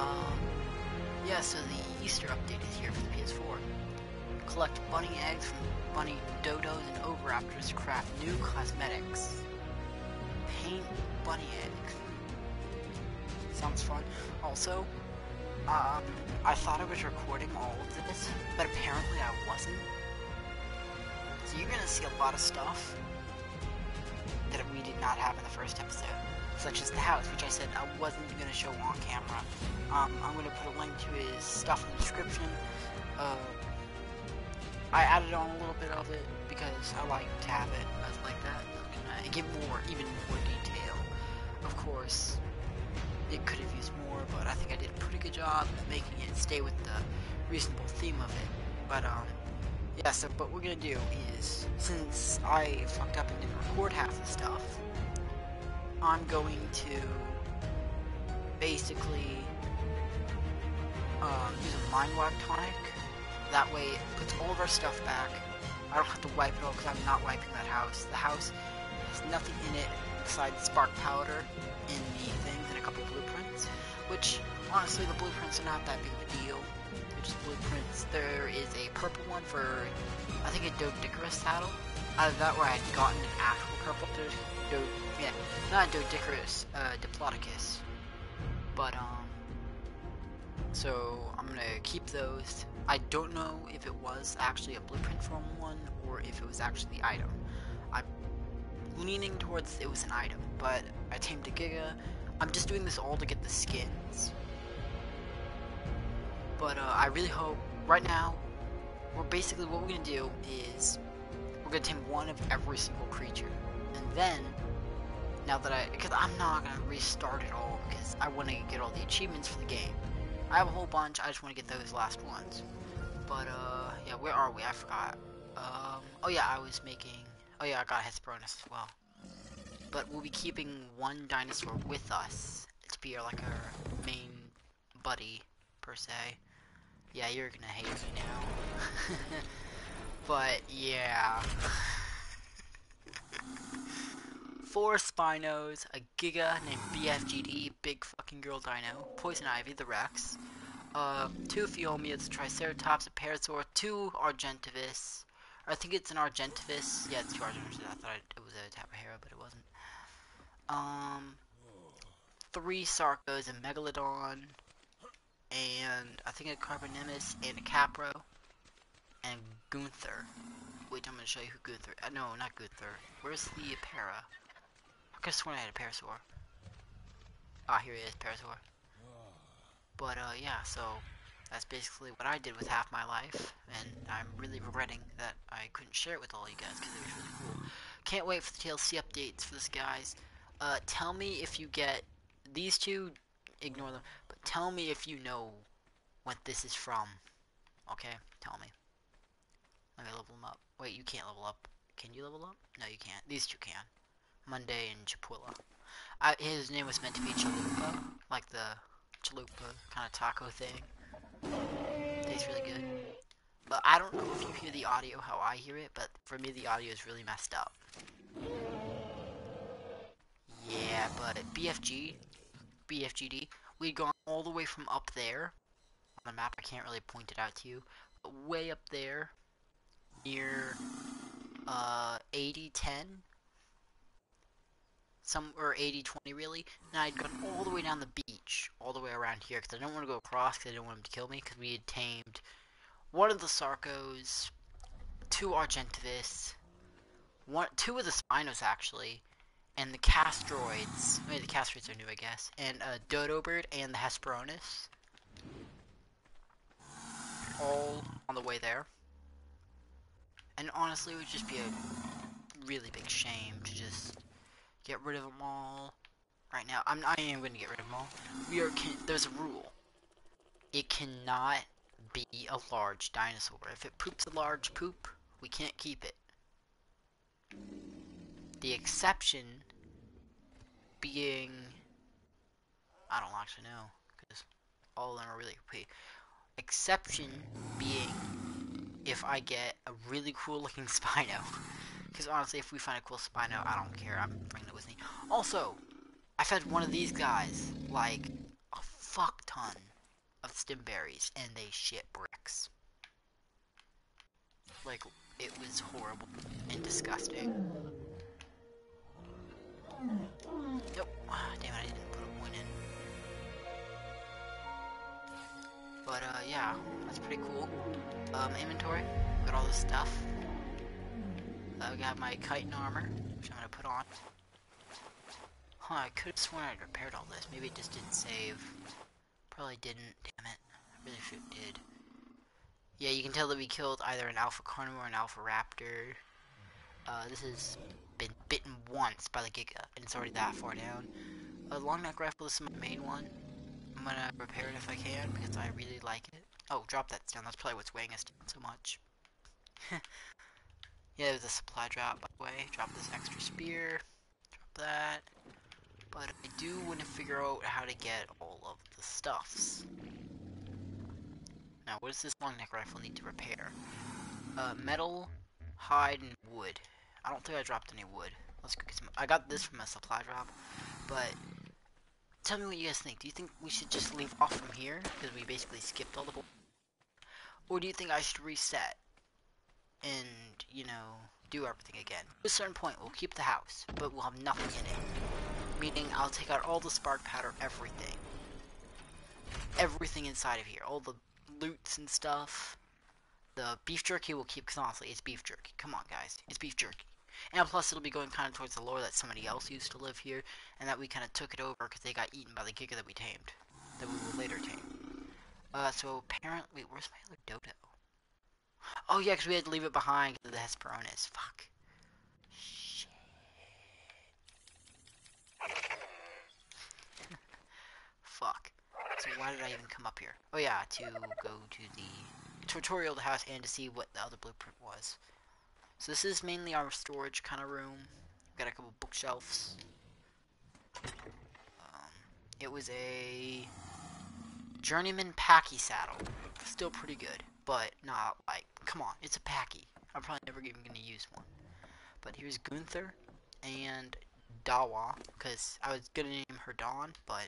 Um, yeah, so the Easter update is here for the PS4. Collect bunny eggs from bunny dodos and oviraptors to craft new cosmetics. Paint bunny eggs. Sounds fun. Also, um, I thought I was recording all of this, but apparently I wasn't. So you're gonna see a lot of stuff that we did not have in the first episode such as the house, which I said I wasn't going to show on camera. Um, I'm going to put a link to his stuff in the description. Uh, I added on a little bit of it because I like to have it as like that. And give more, even more detail. Of course, it could have used more, but I think I did a pretty good job at making it stay with the reasonable theme of it. But, um, yeah, so what we're gonna do is, since I fucked up and didn't record half the stuff, I'm going to basically um, use a mind wipe tonic. That way it puts all of our stuff back. I don't have to wipe it all because I'm not wiping that house. The house has nothing in it besides spark powder in the things and a couple blueprints. Which, honestly, the blueprints are not that big of a deal. They're just blueprints. There is a purple one for, I think, a Doedicurus saddle. Out of that where I had gotten an actual purple. There's Do yeah, not Doedicurus, uh, Diplodocus. But, um, so I'm gonna keep those. I don't know if it was actually a blueprint from one or if it was actually the item. I'm leaning towards it was an item, but I tamed a Giga. I'm just doing this all to get the skins. But uh, I really hope, right now, we're basically, what we're gonna do is, we're gonna tame one of every single creature. And then, now that I, because I'm not gonna restart it all, because I want to get all the achievements for the game. I have a whole bunch, I just want to get those last ones. But, uh, yeah, where are we? I forgot. Um, oh yeah, I was making, oh yeah, I got Hesperornis as well. But we'll be keeping one dinosaur with us to be our, like, our main buddy, per se. Yeah, you're gonna hate me now. but, yeah. Four Spinos, a Giga named BFGD, Big Fucking Girl Dino, Poison Ivy, the Rex, uh, two Phiomias, Triceratops, a Parasaur, two Argentavis, I think it's an Argentavis, yeah, it's two Argentavis, I thought it was a Tapejara, but it wasn't. Um, three Sarcos, a Megalodon, and I think a Carbonemys, and a Capro, and Gunther. Wait, I'm gonna show you who Gunther. Uh, no, not Gunther. Where's the para? I could have sworn I had a Parasaur. Ah, here he is, Parasaur. But uh, yeah, so that's basically what I did with half my life, and I'm really regretting that I couldn't share it with all you guys because it was really cool. Can't wait for the TLC updates for this, guys. Uh, tell me if you get these two. Ignore them, but tell me if you know what this is from. Okay, tell me. Let me level them up. Wait, you can't level up. Can you level up? No, you can't. These two can. Monday in Chipula. I, his name was meant to be Chalupa, like the chalupa kind of taco thing. Tastes really good. But I don't know if you hear the audio how I hear it, but for me the audio is really messed up. Yeah, but BFG, BFGD, we'd gone all the way from up there on the map. I can't really point it out to you. But way up there, near uh 8010 some or 80 20 really and I'd gone all the way down the beach all the way around here because I didn't want to go across because I didn't want him to kill me because we had tamed one of the Sarcos two Argentavis one two of the Spinos actually and the Castroids. Maybe the Castroids are new I guess and a Dodo Bird and the Hesperornis all on the way there. And honestly, it would just be a really big shame to just get rid of them all right now. I'm I am going to get rid of them all. We are can, there's a rule. It cannot be a large dinosaur. If it poops a large poop, we can't keep it. The exception being I don't actually know because all of them are really big. Exception being if I get a really cool looking Spino. Because honestly, if we find a cool Spino, I don't care. I'm bringing it with me. Also, I've had one of these guys, like, a fuck ton. Of Stimberries, and they shit bricks. Like, it was horrible and disgusting. Nope. Damn it, I didn't put a one in. But, uh, yeah, that's pretty cool. Um, inventory, got all this stuff. I got my chitin armor, which I'm gonna put on. Huh, I could have sworn I'd repaired all this. Maybe it just didn't save. Probably didn't, damn it. I really should did. Yeah, you can tell that we killed either an alpha carnivore or an alpha raptor. Uh, this has been bitten once by the Giga, and it's already that far down. A long neck rifle, this is my main one. I'm gonna repair it if I can, because I really like it. Oh, drop that down, that's probably what's weighing us down so much. yeah, there's a supply drop, by the way. Drop this extra spear. Drop that. But I do want to figure out how to get all of the stuffs. Now, what does this long neck rifle need to repair? Uh, metal, hide, and wood. I don't think I dropped any wood. Let's go get some. I got this from a supply drop, but tell me what you guys think. Do you think we should just leave off from here because we basically skipped all the, or do you think I should reset and you know do everything again? At a certain point, we'll keep the house, but we'll have nothing in it. Meaning, I'll take out all the spark powder, everything, everything inside of here, all the loots and stuff. The beef jerky will keep, because honestly, it's beef jerky. Come on, guys. It's beef jerky. And plus, it'll be going kind of towards the lore that somebody else used to live here, and that we kind of took it over because they got eaten by the Giga that we tamed. That we will later tame. Uh, so apparently, where's my other dodo? Oh yeah, because we had to leave it behind the Hesperornis. Fuck. Shit. Fuck. So why did I even come up here? Oh yeah, to go to the tutorial of the house and to see what the other blueprint was. So this is mainly our storage kind of room. We've got a couple bookshelves. Um, it was a journeyman Pachy saddle. Still pretty good, but not like, come on, it's a Pachy. I'm probably never even going to use one. But here's Gunther and Dawa, because I was going to name her Dawn, but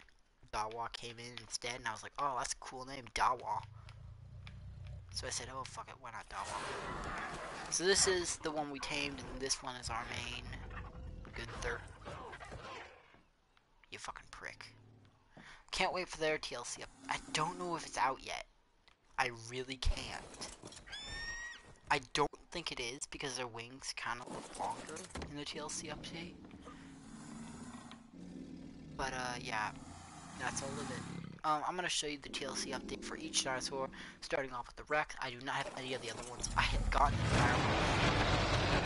Dawa came in instead, and I was like, oh, that's a cool name, Dawa. So I said, oh, fuck it, why not Dawa? So this is the one we tamed, and this one is our main Gunther. You fucking prick. Can't wait for their TLC. I don't know if it's out yet. I really can't. I don't think it is because their wings kind of look longer in the TLC update. But uh, yeah, that's all of it. Um, I'm going to show you the TLC update for each dinosaur, starting off with the Rex. I do not have any of the other ones. I had gotten the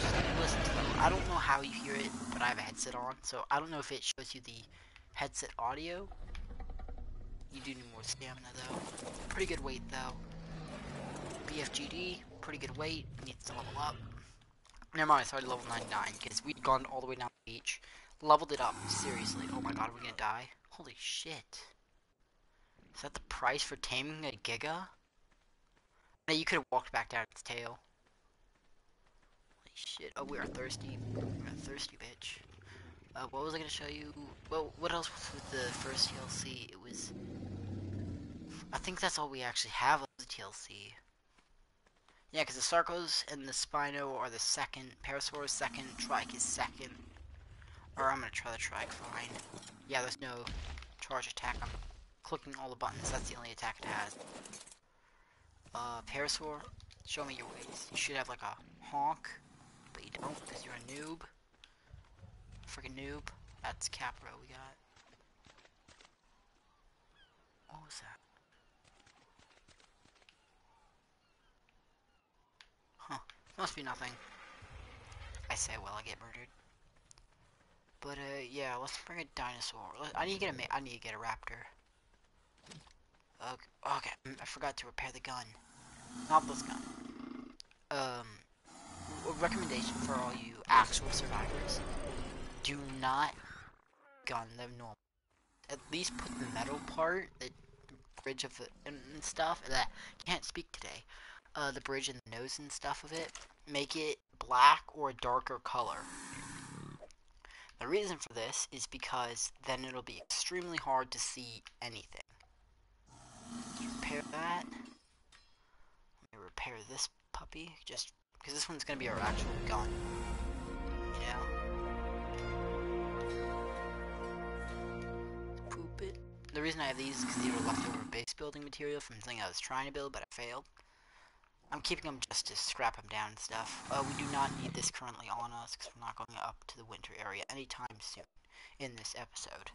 Just listen to them. I don't know how you hear it, but I have a headset on, so I don't know if it shows you the headset audio. You do need more stamina, though. Pretty good weight, though. BFGD, pretty good weight. Needs to level up. Never mind, I started level 99, because we'd gone all the way down the beach. Leveled it up, seriously. Oh my god, are we gonna die? Holy shit. Is that the price for taming a Giga? Now you could have walked back down its tail. Holy shit. Oh, we are thirsty. We're thirsty bitch. Uh, what was I gonna show you? Well, what else was with the first TLC? It was... I think that's all we actually have of the TLC. Yeah, because the Sarcos and the Spino are the second, Parasaurus second, Trike is second. Or I'm gonna try the Trike, fine. Yeah, there's no charge attack. I'm clicking all the buttons. That's the only attack it has. Uh, Parasaur, show me your ways. You should have like a honk, but you don't because you're a noob. Freaking noob. That's Capro we got. What was that? Huh. Must be nothing. I say well I get murdered. But uh yeah, let's bring a dinosaur. I need to get a I need to get a raptor. Okay, okay, I forgot to repair the gun. Not this gun. Um, a recommendation for all you actual survivors: do not gun them normal. At least put the metal part, the bridge of the and stuff. That can't speak today. Uh, the bridge and the nose and stuff of it. Make it black or a darker color. The reason for this is because then it'll be extremely hard to see anything. repair that. Let me repair this puppy, just because this one's gonna be our actual gun. You know? Poop it. The reason I have these is because these were leftover base building material from something I was trying to build, but I failed. I'm keeping them just to scrap them down and stuff. Uh, we do not need this currently on us because we're not going up to the winter area anytime soon in this episode.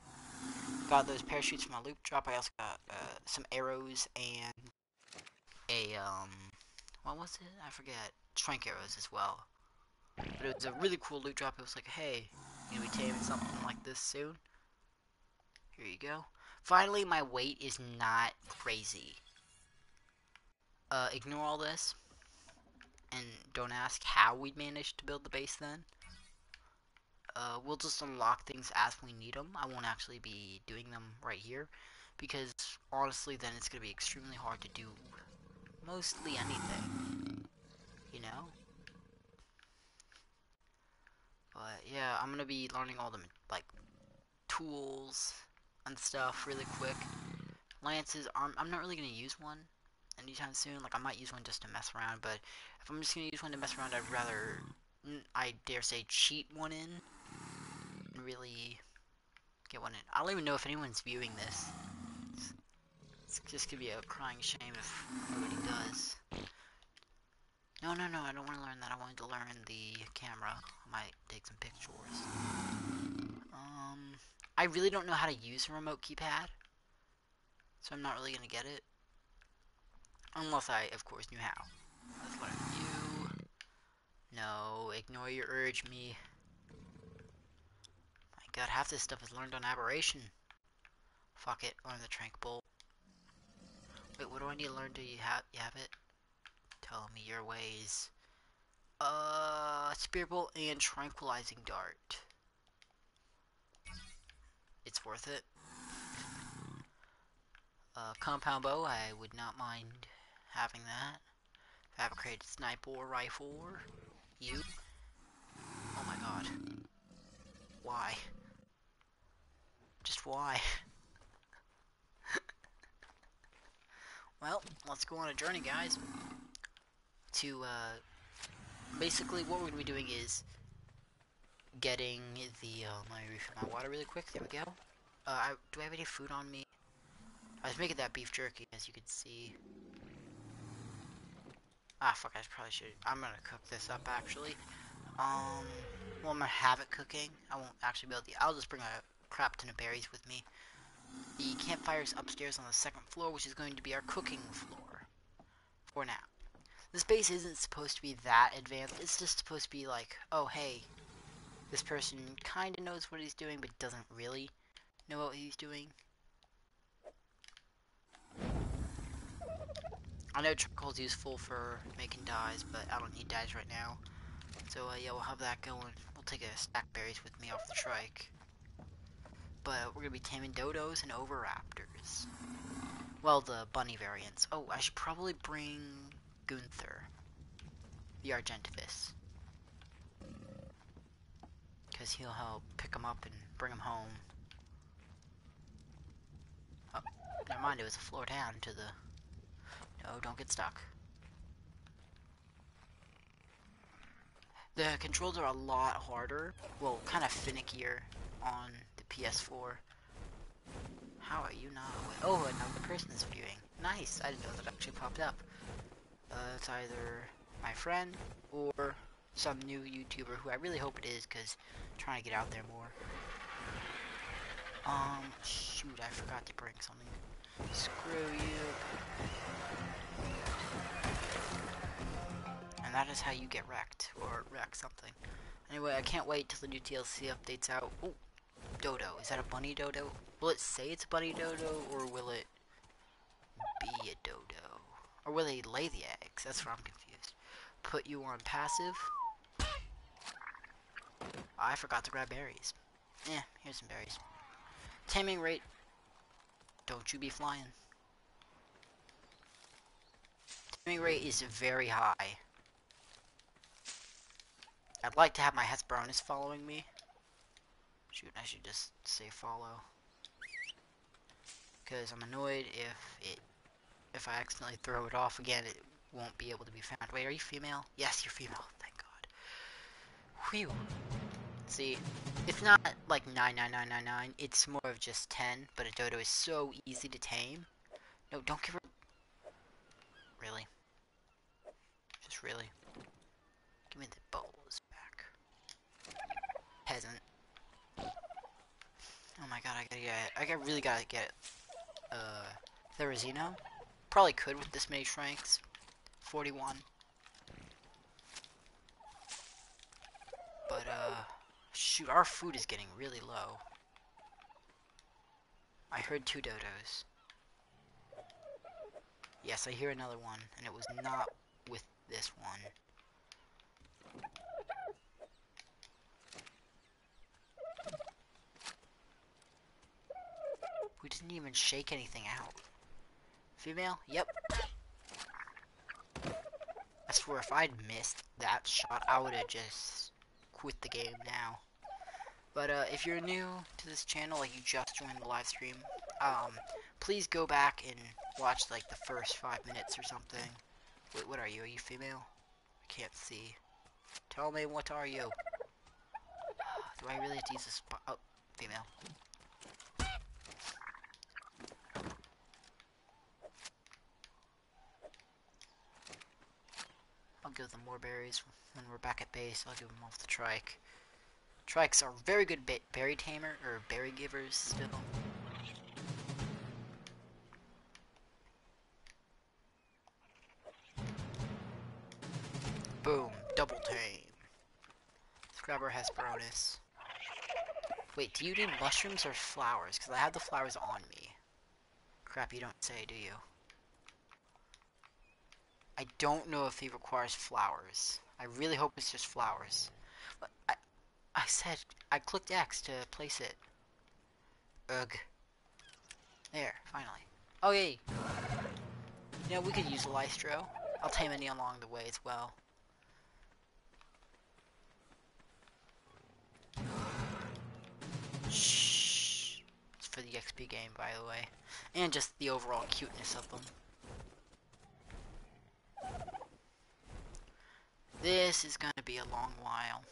Got those parachutes from a loop drop. I also got uh, some arrows and a, um, what was it? I forget. Trank arrows as well. But it was a really cool loot drop. It was like, hey, you gonna be taming something like this soon? Here you go. Finally, my weight is not crazy. Uh, ignore all this. And don't ask how we managed to build the base then. Uh, we'll just unlock things as we need them. I won't actually be doing them right here. Because, honestly, then it's going to be extremely hard to do mostly anything. You know? But, yeah, I'm going to be learning all the, like, tools and stuff really quick. Lances, I'm, I'm not really going to use one anytime soon. Like, I might use one just to mess around, but if I'm just to use one to mess around, I'd rather, I dare say, cheat one in. And really get one in. I don't even know if anyone's viewing this. It's, it's just to be a crying shame if nobody does. No, no, no, I don't want to learn that. I wanted to learn the camera. I might take some pictures. Um, I really don't know how to use a remote keypad. So I'm not really to get it. Unless I, of course, knew how. No, ignore your urge, me. My god, half this stuff is learned on aberration. Fuck it, learn the trank bolt. Wait, what do I need to learn? Do you have you have it? Tell me your ways. Uh, spear bolt and tranquilizing dart. It's worth it. Uh, compound bow, I would not mind having that. Fabricated sniper rifle. You. Oh my god. Why? Just why? well, let's go on a journey, guys. To, uh, basically what we're to be doing is getting the, uh, let me refill my water really quick. There we go. Uh, I, do I have any food on me? I was making that beef jerky, as you can see. Ah, fuck, I probably should. I'm gonna cook this up, actually. Um, well, I'm gonna have it cooking. I won't actually be able to. I'll just bring a crap ton of berries with me. The campfire is upstairs on the second floor, which is going to be our cooking floor. For now. This base isn't supposed to be that advanced. It's just supposed to be like, oh, hey, this person kind of knows what he's doing, but doesn't really know what he's doing. I know charcoal's useful for making dyes, but I don't need dyes right now. So uh, yeah, we'll have that going. We'll take a stack berries with me off the trike. But we're gonna be taming dodos and oviraptors. Well, the bunny variants. Oh, I should probably bring Gunther, the Argentavis. Because he'll help pick them up and bring them home. Oh, never mind, it was a floor down to the no, don't get stuck. The controls are a lot harder, well, kind of finickier on the PS4. How are you not away? Oh, another person is viewing. Nice, I didn't know that actually popped up. Uh, it's either my friend or some new YouTuber who I really hope it is because I'm trying to get out there more. Um, shoot, I forgot to bring something. Screw you. And that is how you get wrecked, or wreck something. Anyway, I can't wait till the new DLC updates out. Oh, dodo. Is that a bunny dodo? Will it say it's a bunny dodo, or will it be a dodo? Or will they lay the eggs? That's where I'm confused. Put you on passive. I forgot to grab berries. Yeah, here's some berries. Taming rate. Don't you be flying. Taming rate is very high. I'd like to have my Hesperornis following me. Shoot, I should just say follow. Because I'm annoyed if it if I accidentally throw it off again, it won't be able to be found. Wait, are you female? Yes, you're female. Thank God. Whew. See, it's not like 99999, it's more of just 10, but a dodo is so easy to tame. No, don't give her... Really? Just really? Give me the bowls. Peasant. Oh my god, I gotta get it. I got, really gotta get it. Uh, Therizino? Probably could with this many shrinks. 41. But, uh, shoot, our food is getting really low. I heard two dodos. Yes, I hear another one, and it was not with this one. Didn't even shake anything out. Female? Yep. I swear, if I'd missed that shot, I would have just quit the game now. But uh, if you're new to this channel, like you just joined the live stream, um, please go back and watch like the first five minutes or something. Wait, what are you? Are you female? I can't see. Tell me what are you? Do I really have to use? Oh, female. I'll give them more berries when we're back at base. I'll give them off the trike. Trikes are very good bit. berry tamer or berry givers still. Boom, double tame. Scrubber has bonus. Wait, do you need mushrooms or flowers? Because I have the flowers on me. Crap, you don't say, do you? I don't know if he requires flowers. I really hope it's just flowers. But I, I said, I clicked X to place it. Ugh. There, finally. Oh, yay. You know, we could use a Lystro. I'll tame any along the way as well. Shh. It's for the XP game, by the way. And just the overall cuteness of them. This is going to be a long while.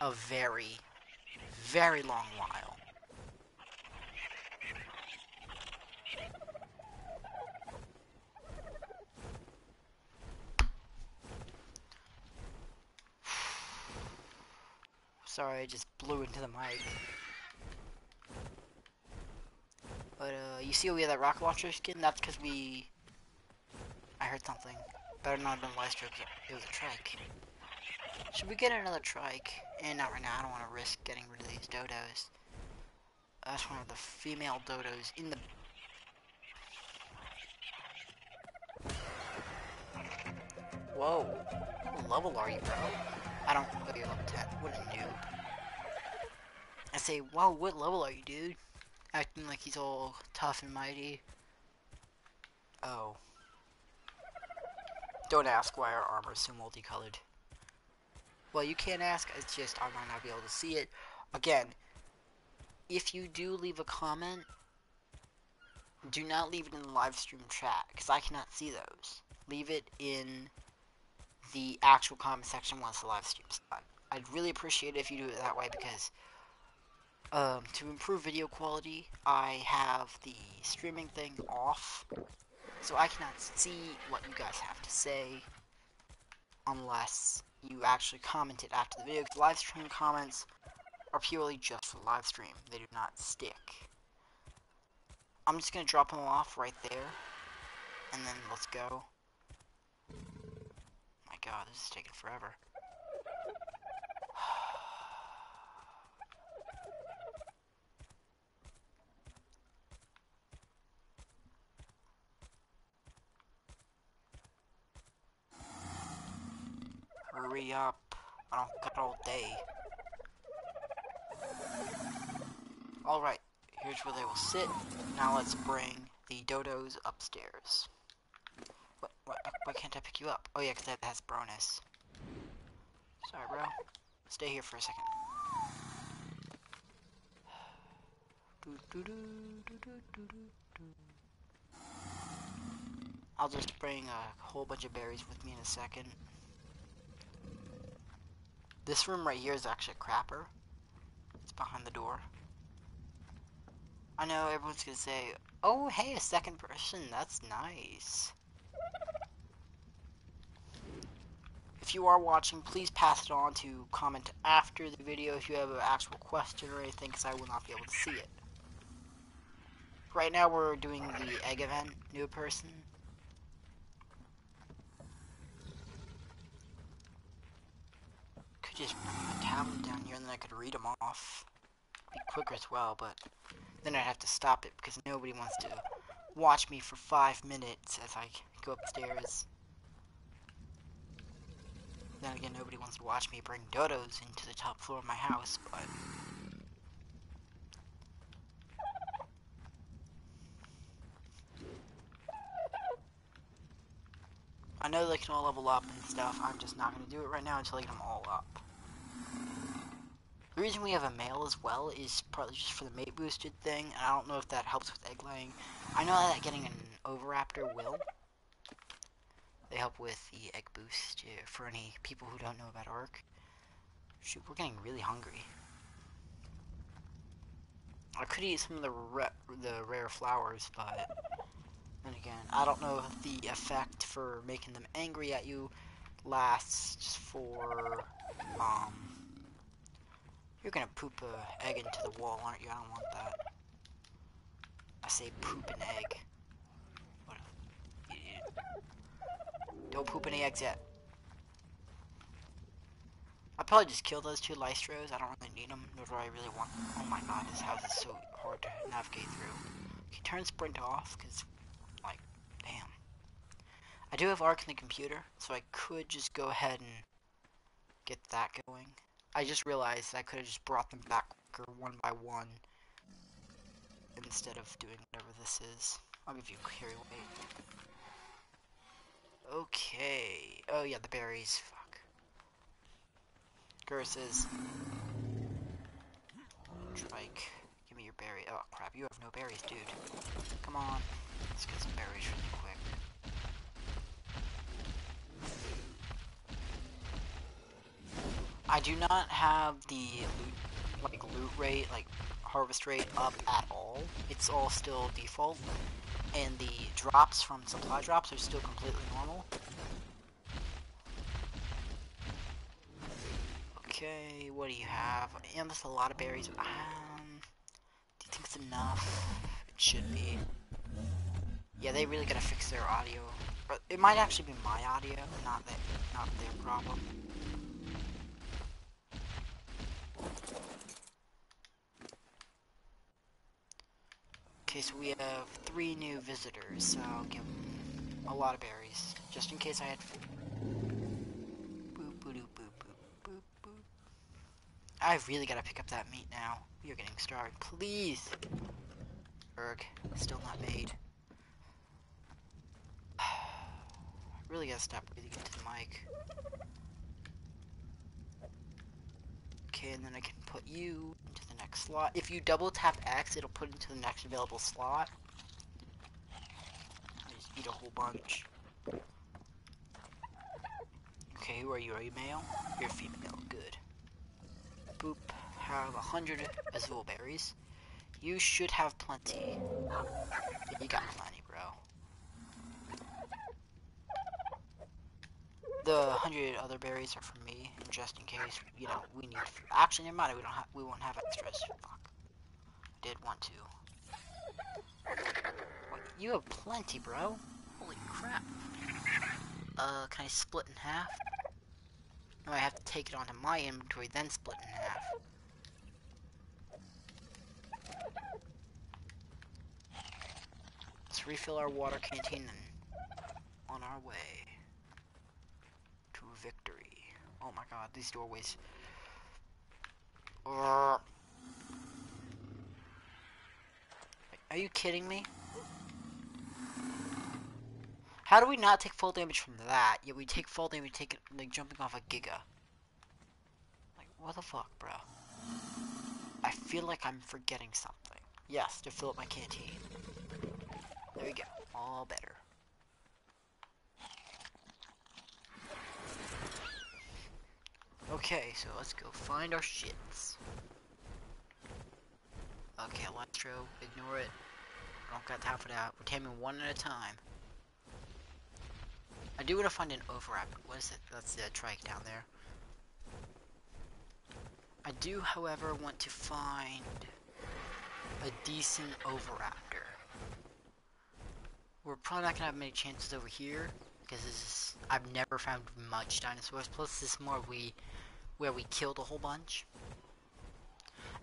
A very, very long while. Sorry, I just blew into the mic. But, uh, you see we have that rocket launcher skin? That's because we... I heard something. Better not have been Lystro, it was a trike. Should we get another trike? Eh, and not right now, I don't want to risk getting rid of these dodos. That's one of the female dodos in the... Whoa. What level are you, bro? I don't... Oh, you're level 10. What a noob. I say, wow, what level are you, dude? Acting like he's all tough and mighty. Oh. Don't ask why our armor is so multicolored. Well, you can't ask, it's just I might not be able to see it. Again, if you do leave a comment, do not leave it in the live stream chat, because I cannot see those. Leave it in the actual comment section once the live stream's done. I'd really appreciate it if you do it that way, because um, to improve video quality, I have the streaming thing off, so I cannot see what you guys have to say unless you actually comment it after the video. Because live stream comments are purely just for live stream. They do not stick. I'm just going to drop them off right there. And then let's go. My god, this is taking forever. Hurry up. I don't got all day. Alright, here's where they will sit. Now let's bring the dodos upstairs. What, what, why can't I pick you up? Oh yeah, because that has bonus. Sorry, bro. Stay here for a second. I'll just bring a whole bunch of berries with me in a second. This room right here is actually a crapper. It's behind the door. I know everyone's gonna say, oh hey, a second person, that's nice. If you are watching, please pass it on to comment after the video if you have an actual question or anything, because I will not be able to see it. Right now we're doing the egg event, new person. Could just a tablet down here and then I could read them off. Be quicker as well, but then I'd have to stop it because nobody wants to watch me for five minutes as I go upstairs. Then again, nobody wants to watch me bring dodos into the top floor of my house, but... I know they can all level up and stuff, I'm just not going to do it right now until I get them all up. The reason we have a male as well is partly just for the mate boosted thing, and I don't know if that helps with egg laying. I know that getting an Oviraptor will. They help with the egg boost for any people who don't know about Ark. Shoot, we're getting really hungry. I could eat some of the the rare flowers, but then again, I don't know if the effect for making them angry at you lasts for um you're gonna poop a egg into the wall, aren't you? I don't want that. I say poop an egg. What idiot. Don't poop any eggs yet. I'll probably just kill those two Lystros. I don't really need them, nor do I really want them. Oh my god, this house is so hard to navigate through. Okay, turn sprint off, because, like, damn. I do have Ark in the computer, so I could just go ahead and get that going. I just realized I could have just brought them back one by one instead of doing whatever this is. I'll give you carry weight. Okay. Oh yeah, the berries. Fuck. Curses. Trike. Give me your berry. Oh crap, you have no berries, dude. Come on. Let's get some berries really quick. I do not have the loot, like loot rate, like harvest rate up at all. It's all still default, and the drops from supply drops are still completely normal. Okay, what do you have? There's a lot of berries. Um, do you think it's enough? It should be. Yeah, they really gotta fix their audio. But It might actually be my audio, not that, not their problem. We have three new visitors, so I'll give them a lot of berries, just in case I had food. Boop, boop, boop, boop, boop. I really gotta pick up that meat now. Are getting starved. Please! Erg, still not made. really gotta stop breathing into the mic. Okay, and then I can put you into the next slot. If you double tap X, it'll put into the next available slot. I just eat a whole bunch. Okay, who are you? Are you male? You're female. Good. Boop. Have a hundred Azul berries. You should have plenty. You got plenty, bro. The hundred other berries are for me, just in case you know we need. Actually, never mind. We don't have. We won't have extras. Fuck. I did want to. What, you have plenty, bro. Holy crap. Uh, can I split in half? No, I have to take it onto my inventory, then split in half. Let's refill our water canteen and on our way victory. Oh my god, these doorways. Uh, are you kidding me? How do we not take full damage from that, yet we take full damage take it, like jumping off a Giga? Like, what the fuck, bro? I feel like I'm forgetting something. Yes, to fill up my canteen. There we go. All better. Okay, so let's go find our shits. Okay, Electro, ignore it. I don't got time for that. We're taming one at a time. I do want to find an overwrap. What is it? That's the trike down there. I do, however, want to find a decent Oviraptor. We're probably not gonna have many chances over here because this is I've never found much dinosaurs. Plus, this is more we where we killed a whole bunch.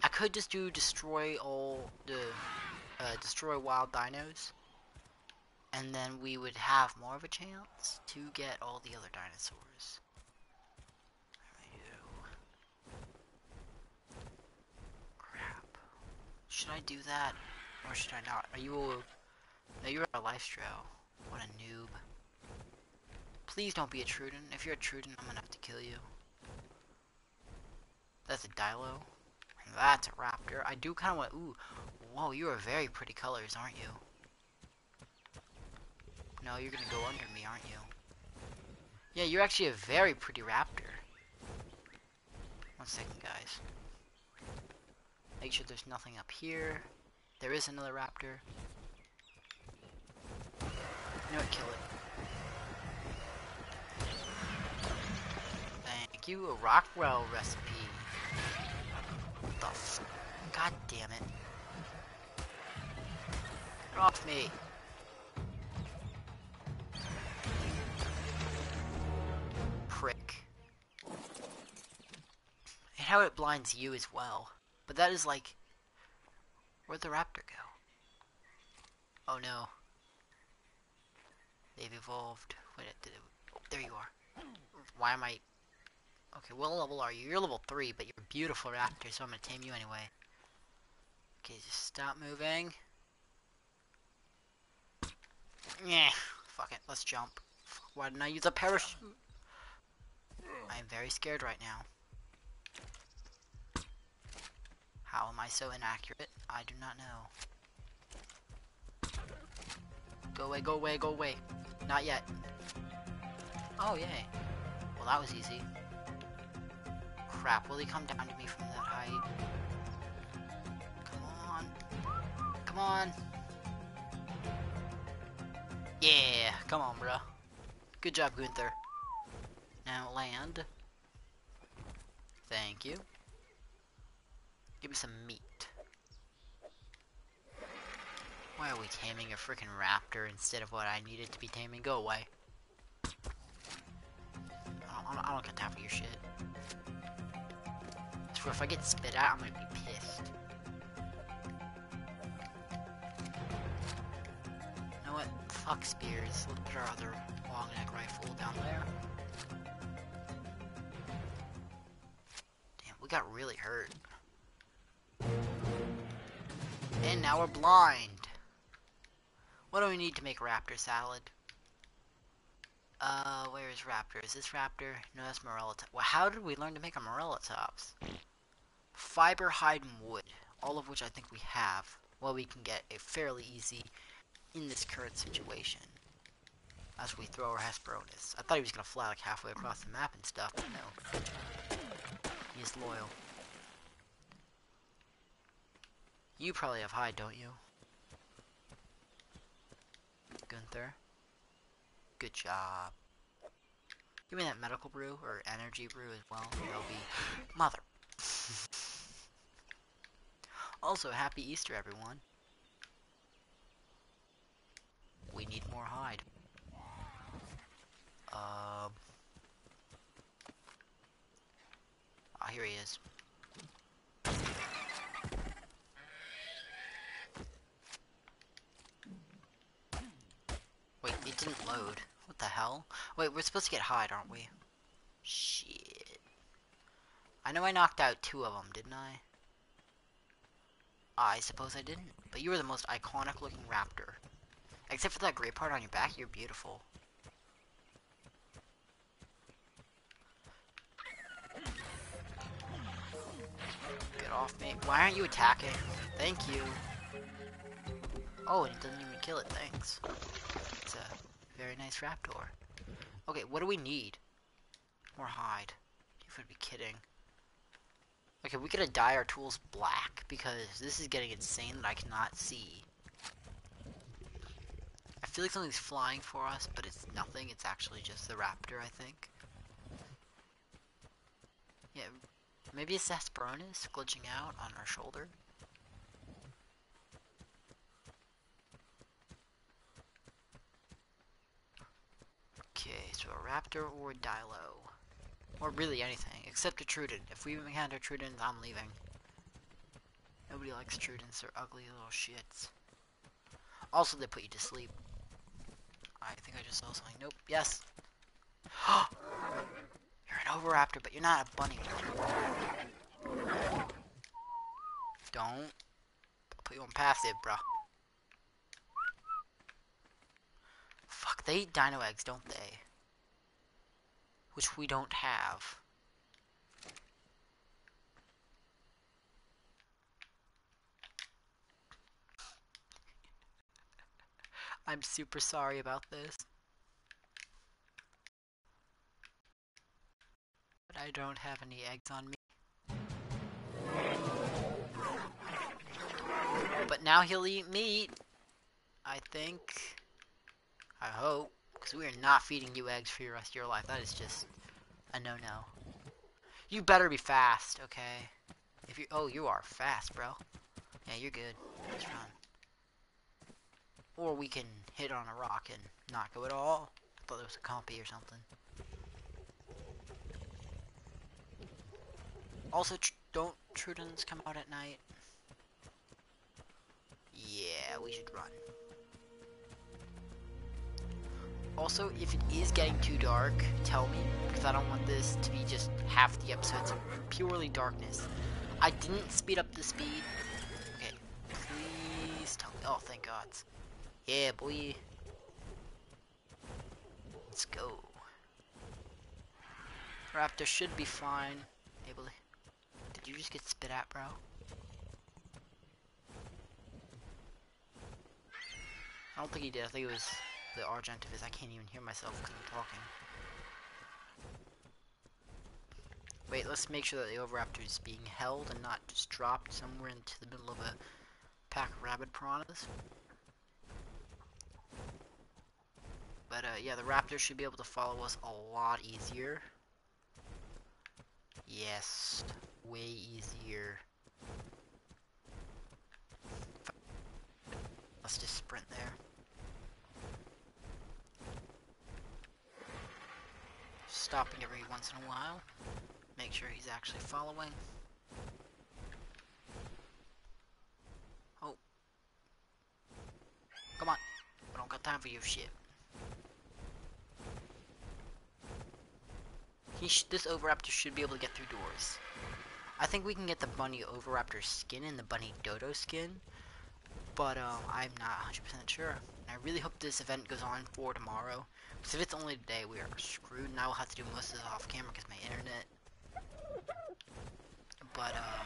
I could just do destroy all the uh, destroy wild dinos, and then we would have more of a chance to get all the other dinosaurs. Crap. Should I do that, or should I not? Are you a? No, you're a life Lystro. What a noob. Please don't be a Troodon. If you're a Troodon, I'm gonna have to kill you. That's a Dilo. That's a Raptor. I do kind of want... Ooh. Whoa, you are very pretty colors, aren't you? No, you're gonna go under me, aren't you? Yeah, you're actually a very pretty Raptor. One second, guys. Make sure there's nothing up here. There is another Raptor. You know what, kill it. Thank you, a Rockwell recipe. What the f- God damn it. Get off me. Prick. And how it blinds you as well. But that is like... Where'd the raptor go? Oh no. They've evolved. Wait, did it... Oh, there you are. Why am I... Okay, what level are you? You're level 3, but you're a beautiful raptor, so I'm gonna tame you anyway. Okay, just stop moving. Yeah, fuck it, let's jump. Why didn't I use a parachute? I am very scared right now. How am I so inaccurate? I do not know. Go away, go away, go away. Not yet. Oh, yay. Well, that was easy. Crap, will he come down to me from that height? Come on. Come on. Yeah, come on, bro. Good job, Gunther. Now land. Thank you. Give me some meat. Why are we taming a freaking raptor instead of what I needed to be taming? Go away. I don't, I don't time for your shit. So if I get spit out, I'm gonna be pissed. You know what? Fuck spears. Let's put our other long neck rifle down there. Damn, we got really hurt. And now we're blind. What do we need to make raptor salad? Uh, where is raptor? Is this raptor? No, that's morella. Well, how did we learn to make a Morellatops? Fiber, hide, and wood. All of which I think we have. Well, we can get a fairly easy in this current situation. As we throw our Hesperornis. I thought he was gonna fly like halfway across the map and stuff, but no. He's loyal. You probably have hide, don't you? Gunther. Good job. Give me that medical brew, or energy brew as well. That'll be... Mother. also, happy Easter, everyone. We need more hide. Um... Ah, here he is. Wait, it didn't load. What the hell? Wait, we're supposed to get hide, aren't we? Shit. I know I knocked out two of them, didn't I? I suppose I didn't. But you were the most iconic looking raptor. Except for that gray part on your back, you're beautiful. Get off me. Why aren't you attacking? Thank you. Oh, and it doesn't even kill it, thanks. It's a very nice raptor. Okay, what do we need? More hide. You would be kidding. Okay, we gotta dye our tools black because this is getting insane that I cannot see. I feel like something's flying for us, but it's nothing. It's actually just the raptor, I think. Yeah, maybe it's Hesperornis glitching out on our shoulder. Okay, so a raptor or a Dilo. Or really anything, except a Troodon. If we encounter Troodons, I'm leaving. Nobody likes Troodons, they're ugly little shits. Also, they put you to sleep. I think I just saw something. Nope. Yes. you're an Oviraptor, but you're not a bunny. Don't. I'll put you on passive, bruh. Fuck, they eat dino eggs, don't they? Which we don't have. I'm super sorry about this. But I don't have any eggs on me. But now he'll eat meat. I think. I hope. Because we are not feeding you eggs for the rest of your life. That is just a no-no. You better be fast, okay? If you- oh, you are fast, bro. Yeah, you're good. Let's run. Or we can hit on a rock and not go at all. I thought there was a compy or something. Also, tr don't Troodons come out at night? Yeah, we should run. Also, if it is getting too dark, tell me, because I don't want this to be just half the episodes of purely darkness. I didn't speed up the speed. Okay, please tell me. Oh, thank God. Yeah, boy. Let's go. Raptor should be fine. Able to... Did you just get spit at, bro? I don't think he did. I think it was the Argentavis. I can't even hear myself because I'm talking. Wait, let's make sure that the Oviraptor is being held and not just dropped somewhere into the middle of a pack of rabid piranhas. But uh, yeah, the raptor should be able to follow us a lot easier. Yes, way easier. Let's just sprint there. Stopping every once in a while. Make sure he's actually following. Oh. Come on. I don't got time for your shit. He this Oviraptor should be able to get through doors. I think we can get the Bunny Oviraptor skin and the Bunny Dodo skin, but uh, I'm not 100% sure. I really hope this event goes on for tomorrow, because if it's only today, we are screwed, and I will have to do most of this off camera because my internet. But, um,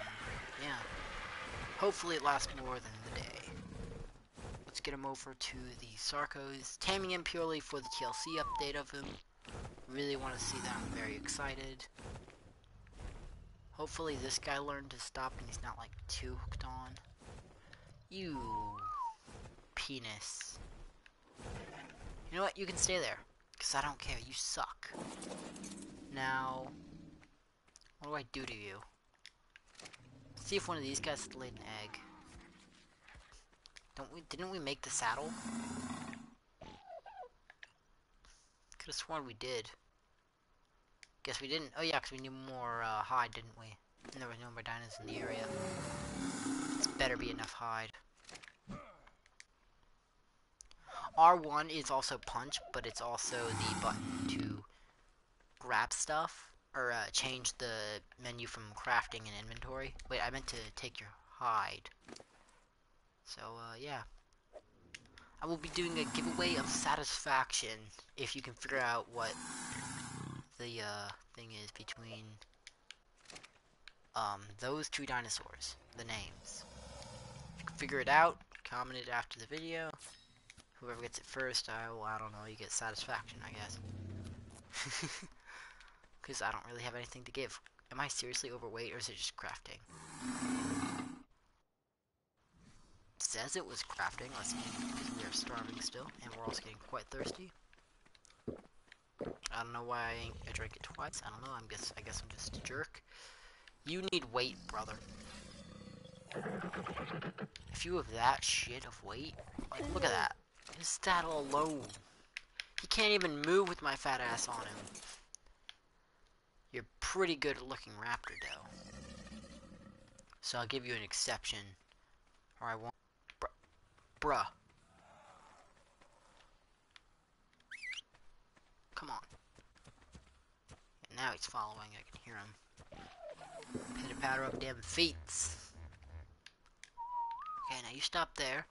yeah. Hopefully it lasts more than the day. Let's get him over to the Sarcos. taming him purely for the TLC update of him. Really want to see that. I'm very excited. Hopefully this guy learned to stop and he's not like too hooked on. You penis. You know what? You can stay there. Because I don't care. You suck. Now, what do I do to you? see if one of these guys laid an egg. Don't we? Didn't we make the saddle? Could have sworn we did. Guess we didn't. Oh yeah, because we need more uh, hide, didn't we? And there was no more dinos in the area. This better be enough hide. R1 is also punch, but it's also the button to grab stuff, or uh, change the menu from crafting and inventory. Wait, I meant to take your hide. So, uh, yeah. I will be doing a giveaway of satisfaction if you can figure out what the uh, thing is between um, those two dinosaurs, the names. Figure it out, comment it after the video. Whoever gets it first, I will, I don't know, you get satisfaction, I guess. Because I don't really have anything to give. Am I seriously overweight or is it just crafting? It says it was crafting, let's see, because we are starving still, and we're also getting quite thirsty. I don't know why I drank it twice. I don't know. I'm guess I guess I'm just a jerk. You need weight, brother. If you have that shit of weight, like look at that. His that all alone. He can't even move with my fat ass on him. You're pretty good at looking raptor though. So I'll give you an exception. Or I won't. Bruh. Bruh. Come on. And now he's following. I can hear him. Pitter patter up damn feet. Okay, now you stop there.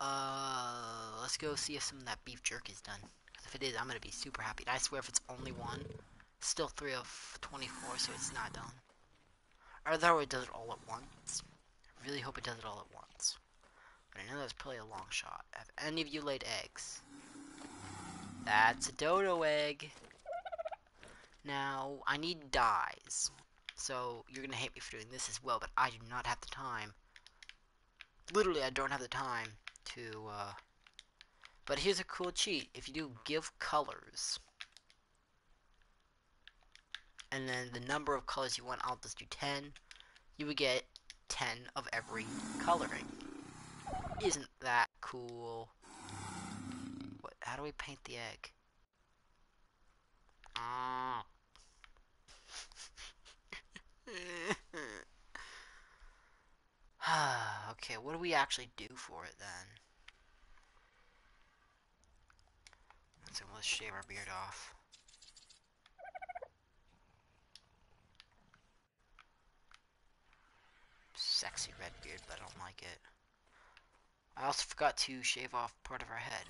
Uh, let's go see if some of that beef jerky is done. If it is, I'm gonna be super happy. I swear, if it's only one, still three of 24, so it's not done. Or though it does it all at once. I really hope it does it all at once. But I know that's probably a long shot. Have any of you laid eggs? That's a dodo egg. Now, I need dyes. So, you're gonna hate me for doing this as well, but I do not have the time. Literally, I don't have the time to, uh... But here's a cool cheat. If you do give colors, and then the number of colors you want, I'll just do 10, you would get 10 of every coloring. Isn't that cool? What, how do we paint the egg? Ah. okay, what do we actually do for it then? So let's shave our beard off. Sexy red beard, but I don't like it. I also forgot to shave off part of our head.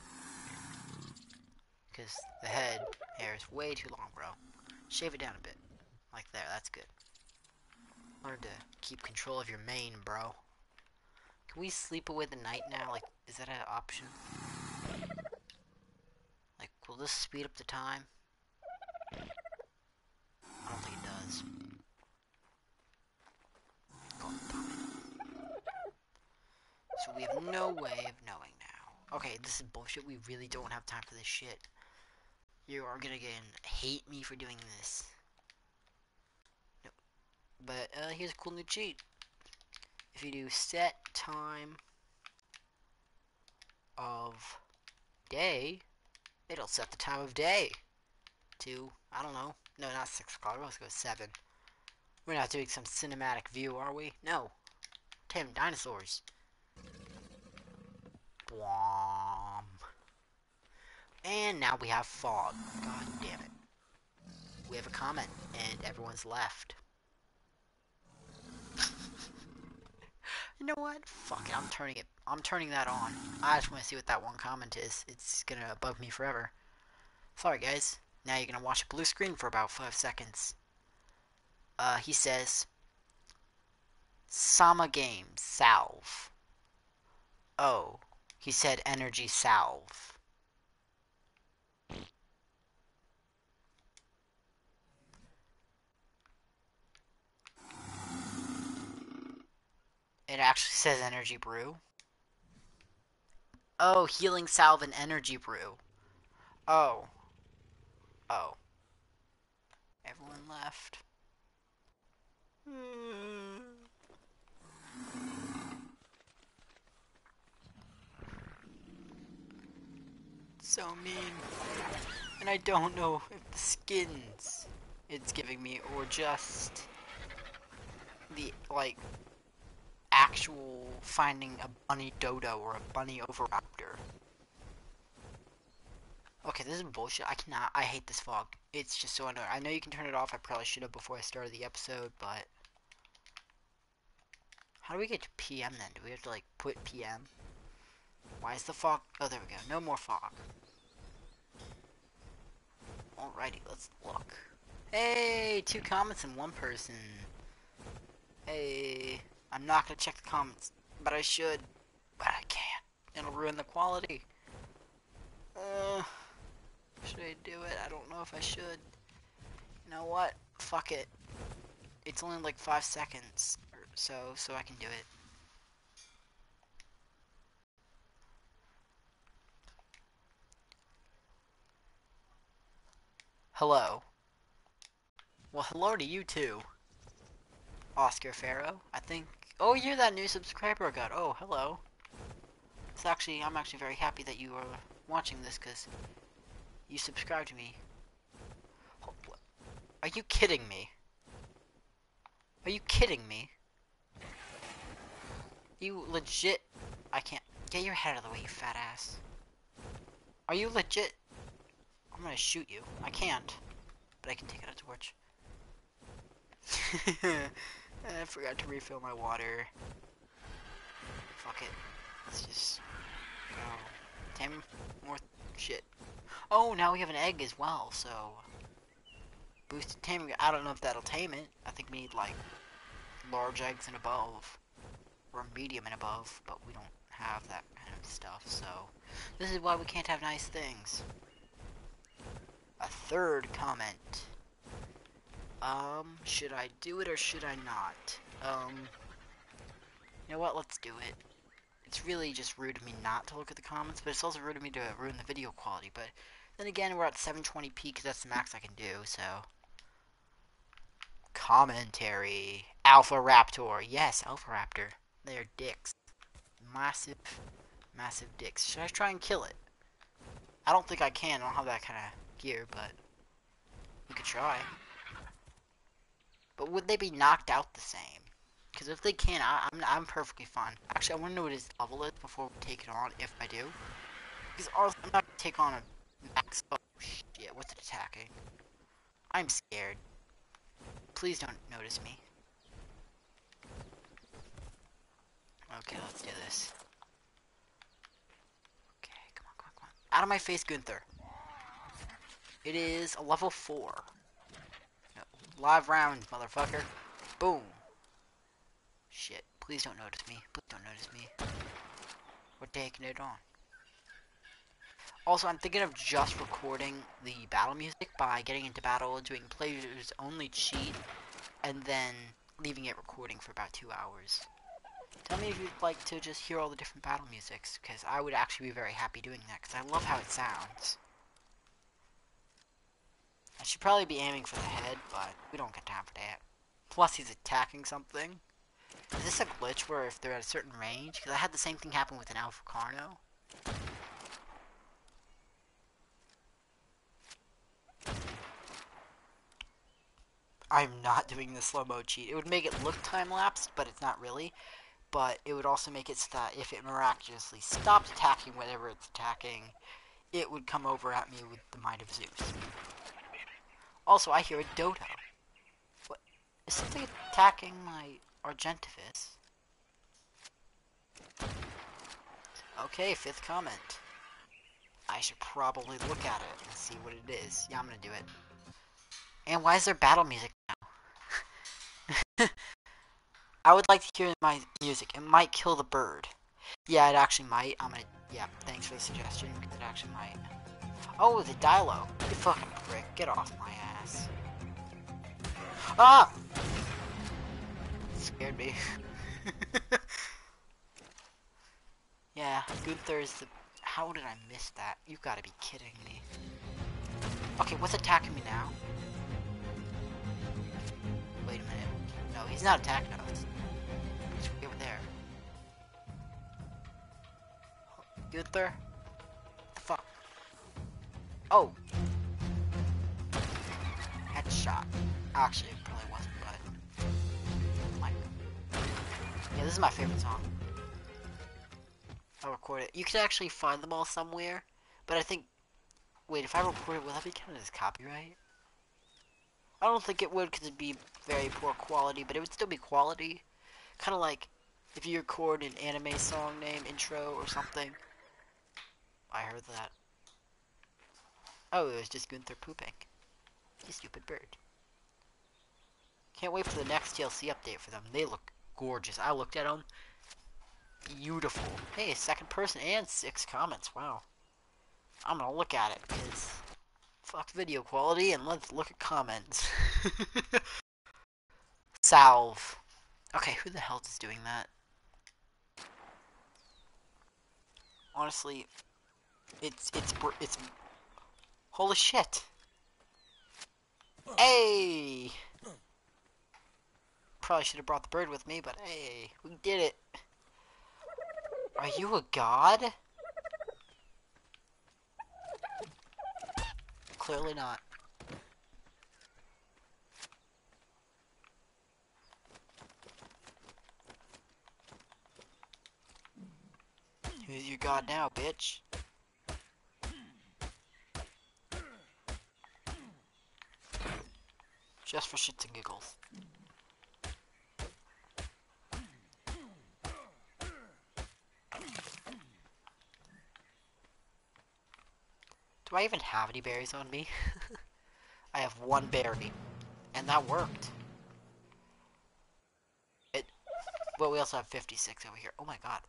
Because the head hair is way too long, bro. Shave it down a bit. Like there, that's good. Learn to keep control of your mane, bro. Can we sleep away the night now? Like, is that an option? Like, will this speed up the time? I don't think it does. So we have no way of knowing now. Okay, this is bullshit. We really don't have time for this shit. You are gonna again hate me for doing this. But uh, here's a cool new cheat. If you do set time of day, it'll set the time of day to, I don't know, no, not 6 o'clock, let's go 7. We're not doing some cinematic view, are we? No. Damn dinosaurs. Bwom. And now we have fog. God damn it. We have a comment, and everyone's left. You know what? Fuck it, I'm turning it. I'm turning that on. I just want to see what that one comment is. It's gonna bug me forever. Sorry, guys. Now you're gonna watch a blue screen for about five seconds. Uh, he says, Sama game, salve. Oh, he said energy salve. It actually says energy brew. Oh, healing salve and energy brew. Oh. Oh. Everyone left. Hmm. So mean. And I don't know if the skins it's giving me or just the, like, actual finding a bunny dodo or a bunny oviraptor. Okay, this is bullshit. I cannot. I hate this fog. It's just so annoying. I know you can turn it off. I probably should have before I started the episode, but... How do we get to PM then? Do we have to, like, put PM? Why is the fog... Oh, there we go. No more fog. Alrighty, let's look. Hey! Two comments and one person. Hey... I'm not gonna check the comments, but I should. But I can't. It'll ruin the quality. Uh... Should I do it? I don't know if I should. You know what? fuck it. It's only like five seconds or so, so I can do it. Hello. Well, hello to you too. Oscar Farrow, I think. Oh, you're that new subscriber I got. Oh, hello. It's actually, I'm actually very happy that you are watching this because you subscribed to me. Are you kidding me? Are you kidding me? You legit... I can't... Get your head out of the way, you fat ass. Are you legit... I'm gonna shoot you. I can't. But I can take out a torch. Eh, I forgot to refill my water. Fuck it. Let's just go. Damn more shit. Oh, now we have an egg as well, so... Boosted taming. I don't know if that'll tame it. I think we need, like, large eggs and above. Or medium and above, but we don't have that kind of stuff, so... This is why we can't have nice things. A third comment. Um, should I do it or should I not? Um, you know what, let's do it. It's really just rude of me not to look at the comments, but it's also rude of me to ruin the video quality, but then again, we're at 720p because that's the max I can do, so... Commentary. Alpha Raptor. Yes, Alpha Raptor. They are dicks. Massive, massive dicks. Should I try and kill it? I don't think I can. I don't have that kind of gear, but we could try. But would they be knocked out the same? Because if they can, I, I'm, I'm perfectly fine. Actually, I want to know what his level is before we take it on, if I do. Because I'm not going to take on a max... Oh, shit, what's it attacking? I'm scared. Please don't notice me. Okay, let's do this. Okay, come on, come on, come on. Out of my face, Gunther. It is a level 4. Live rounds, motherfucker. Boom. Shit. Please don't notice me. Please don't notice me. We're taking it on. Also, I'm thinking of just recording the battle music by getting into battle, doing players only cheat, and then leaving it recording for about two hours. Tell me if you'd like to just hear all the different battle musics, because I would actually be very happy doing that, because I love how it sounds. I should probably be aiming for the head, but we don't get time for that. Plus, he's attacking something. Is this a glitch where if they're at a certain range? Because I had the same thing happen with an Alpha Carno. I'm not doing the slow-mo cheat. It would make it look time-lapsed, but it's not really. But it would also make it so that if it miraculously stopped attacking whatever it's attacking, it would come over at me with the Might of Zeus. Also, I hear a dodo. What? Is something attacking my Argentavis? Okay, fifth comment. I should probably look at it and see what it is. Yeah, I'm gonna do it. And why is there battle music now? I would like to hear my music. It might kill the bird. Yeah, it actually might. I'm gonna... Yeah, thanks for the suggestion, because it actually might. Oh, the Dilo. You fucking prick. Get off my ass. Ah! Scared me. yeah, Gunther's the... How did I miss that? You've got to be kidding me. Okay, what's attacking me now? Wait a minute. No, he's not attacking us. He's over there. Gunther? Oh! Headshot. Actually, it probably wasn't, but... Like... Yeah, this is my favorite song. I'll record it. You can actually find them all somewhere, but I think... Wait, if I record it, will that be counted as copyright? I don't think it would, because it'd be very poor quality, but it would still be quality. Kind of like if you record an anime song name, intro, or something. I heard that. Oh, it was just Gunther pooping. You stupid bird. Can't wait for the next TLC update for them. They look gorgeous. I looked at them. Beautiful. Hey, second person and six comments. Wow. I'm gonna look at it because fuck video quality and let's look at comments. Salve. Okay, who the hell is doing that? Honestly, it's it's it's holy shit. Hey. Probably should have brought the bird with me, but hey, we did it. Are you a god? Clearly not. Who's your god now, bitch? Just for shits and giggles. Do I even have any berries on me? I have one berry. And that worked. It. Well, we also have 56 over here. Oh my god.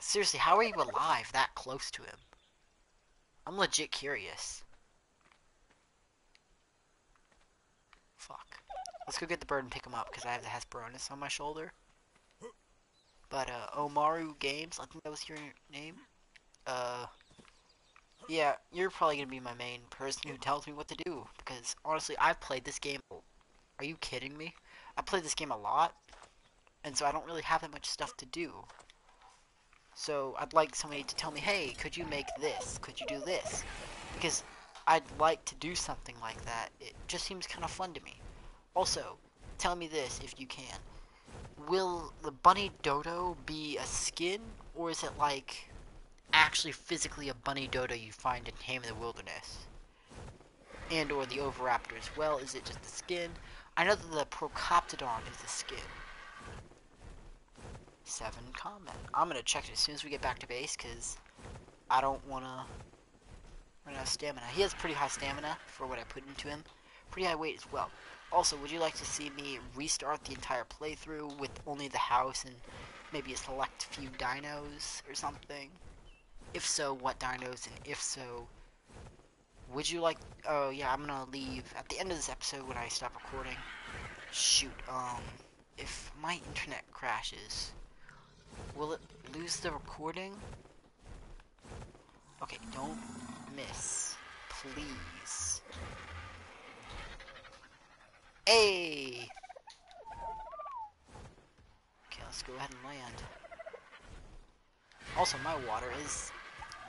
Seriously, how are you alive that close to him? I'm legit curious. Fuck. Let's go get the bird and pick him up, because I have the Hesperornis on my shoulder. But, uh, Omaru Games, I think that was your name. Uh, yeah, you're probably gonna be my main person who tells me what to do, because, honestly, I've played this game. Are you kidding me? I played this game a lot, and so I don't really have that much stuff to do. So I'd like somebody to tell me, hey, could you make this? Could you do this? Because I'd like to do something like that. It just seems kind of fun to me. Also, tell me this if you can. Will the bunny dodo be a skin, or is it like actually physically a bunny dodo you find in Tame in the Wilderness? And or the Oviraptor as well, is it just the skin? I know that the Procoptodon is the skin. Seven comment. I'm gonna check it as soon as we get back to base, because I don't wanna run out of stamina. He has pretty high stamina for what I put into him. Pretty high weight as well. Also, would you like to see me restart the entire playthrough with only the house and maybe a select few dinos or something? If so, what dinos? And if so, would you like... Oh, yeah, I'm gonna leave at the end of this episode when I stop recording. Shoot, um... If my internet crashes, Will it lose the recording? Okay, don't miss. Please. Hey! Okay, let's go ahead and land. Also, my water is,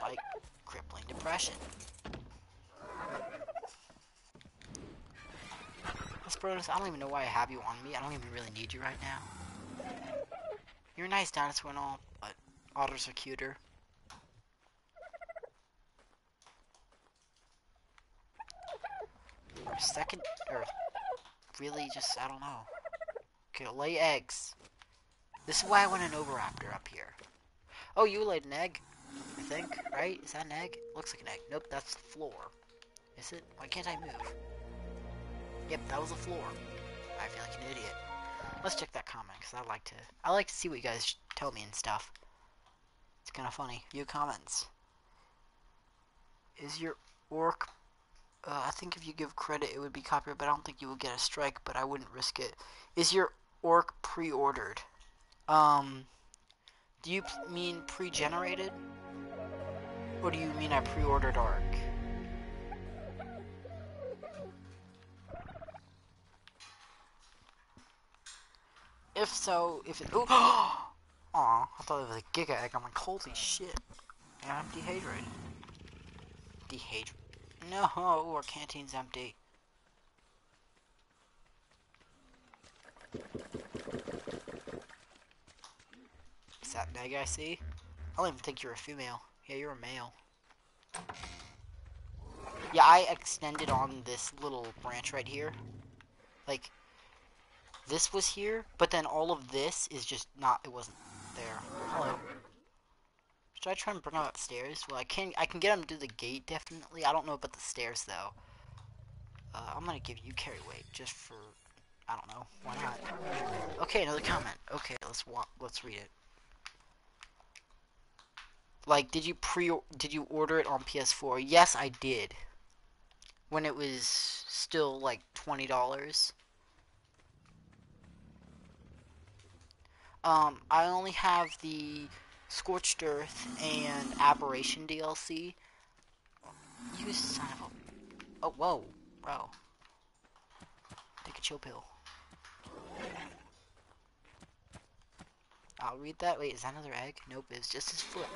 like, crippling depression. Let's I don't even know why I have you on me. I don't even really need you right now. You're a nice dinosaur and all, but otters are cuter. Or second, or really just, I don't know. Okay, lay eggs. This is why I want an Oviraptor up here. Oh, you laid an egg, I think, right? Is that an egg? Looks like an egg. Nope, that's the floor. Is it? Why can't I move? Yep, that was the floor. I feel like an idiot. Let's check that comment because I like to I like to see what you guys tell me and stuff. It's kind of funny. View comments. Is your orc? Uh, I think if you give credit, it would be copyright, but I don't think you would get a strike. But I wouldn't risk it. Is your orc pre-ordered? Um, do you mean pre-generated, or do you mean I pre-ordered orc? If so, if it. Ooh! Aw, I thought it was a giga egg. I'm like, holy shit. Yeah, I'm dehydrated. Dehydrated. No, our canteen's empty. Is that egg I see? I don't even think you're a female. Yeah, you're a male. Yeah, I extended on this little branch right here. Like, this was here, but then all of this is just not, it wasn't there. Hello. Should I try and bring him upstairs? Well, I can, I can get him to the gate, definitely. I don't know about the stairs, though. Uh, I'm gonna give you carry weight, just for, I don't know, why not? Okay, another comment. Okay, let's walk, let's read it. Like, did you pre, did you order it on PS4? Yes, I did. When it was still, like, $20. Um, I only have the Scorched Earth and Aberration DLC. You son of a... Oh, whoa. Bro. Take a chill pill. I'll read that. Wait, is that another egg? Nope, it's just his foot.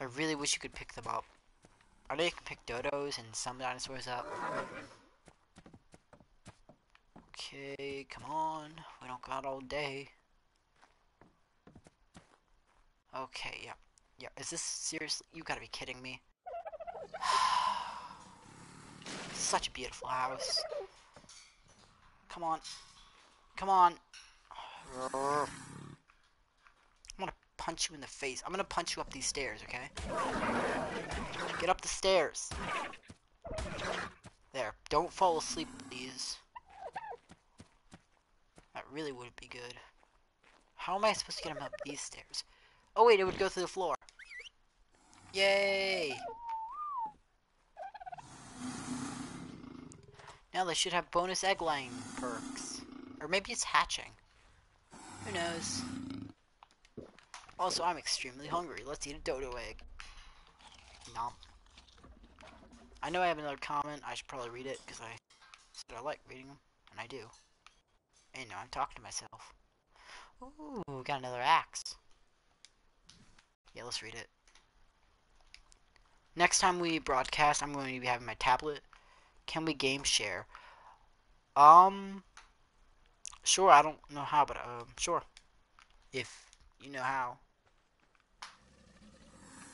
I really wish you could pick them up. I know you can pick dodos and some dinosaurs up. Okay, come on. We don't got all day. Okay, yeah. Yeah, is this seriously? You gotta be kidding me. Such a beautiful house. Come on. Come on. I'm gonna punch you in the face. I'm gonna punch you up these stairs, okay? Get up the stairs. There. Don't fall asleep, please. That really would be good. How am I supposed to get him up these stairs? Oh wait, it would go through the floor. Yay! Now they should have bonus egg laying perks. Or maybe it's hatching. Who knows? Also, I'm extremely hungry. Let's eat a dodo egg. Nom. I know I have another comment. I should probably read it because I said I like reading them, and I do. And now I'm talking to myself. Ooh, got another axe. Yeah, let's read it. Next time we broadcast, I'm going to be having my tablet. Can we game share? Um, sure. I don't know how, but um, sure. If you know how.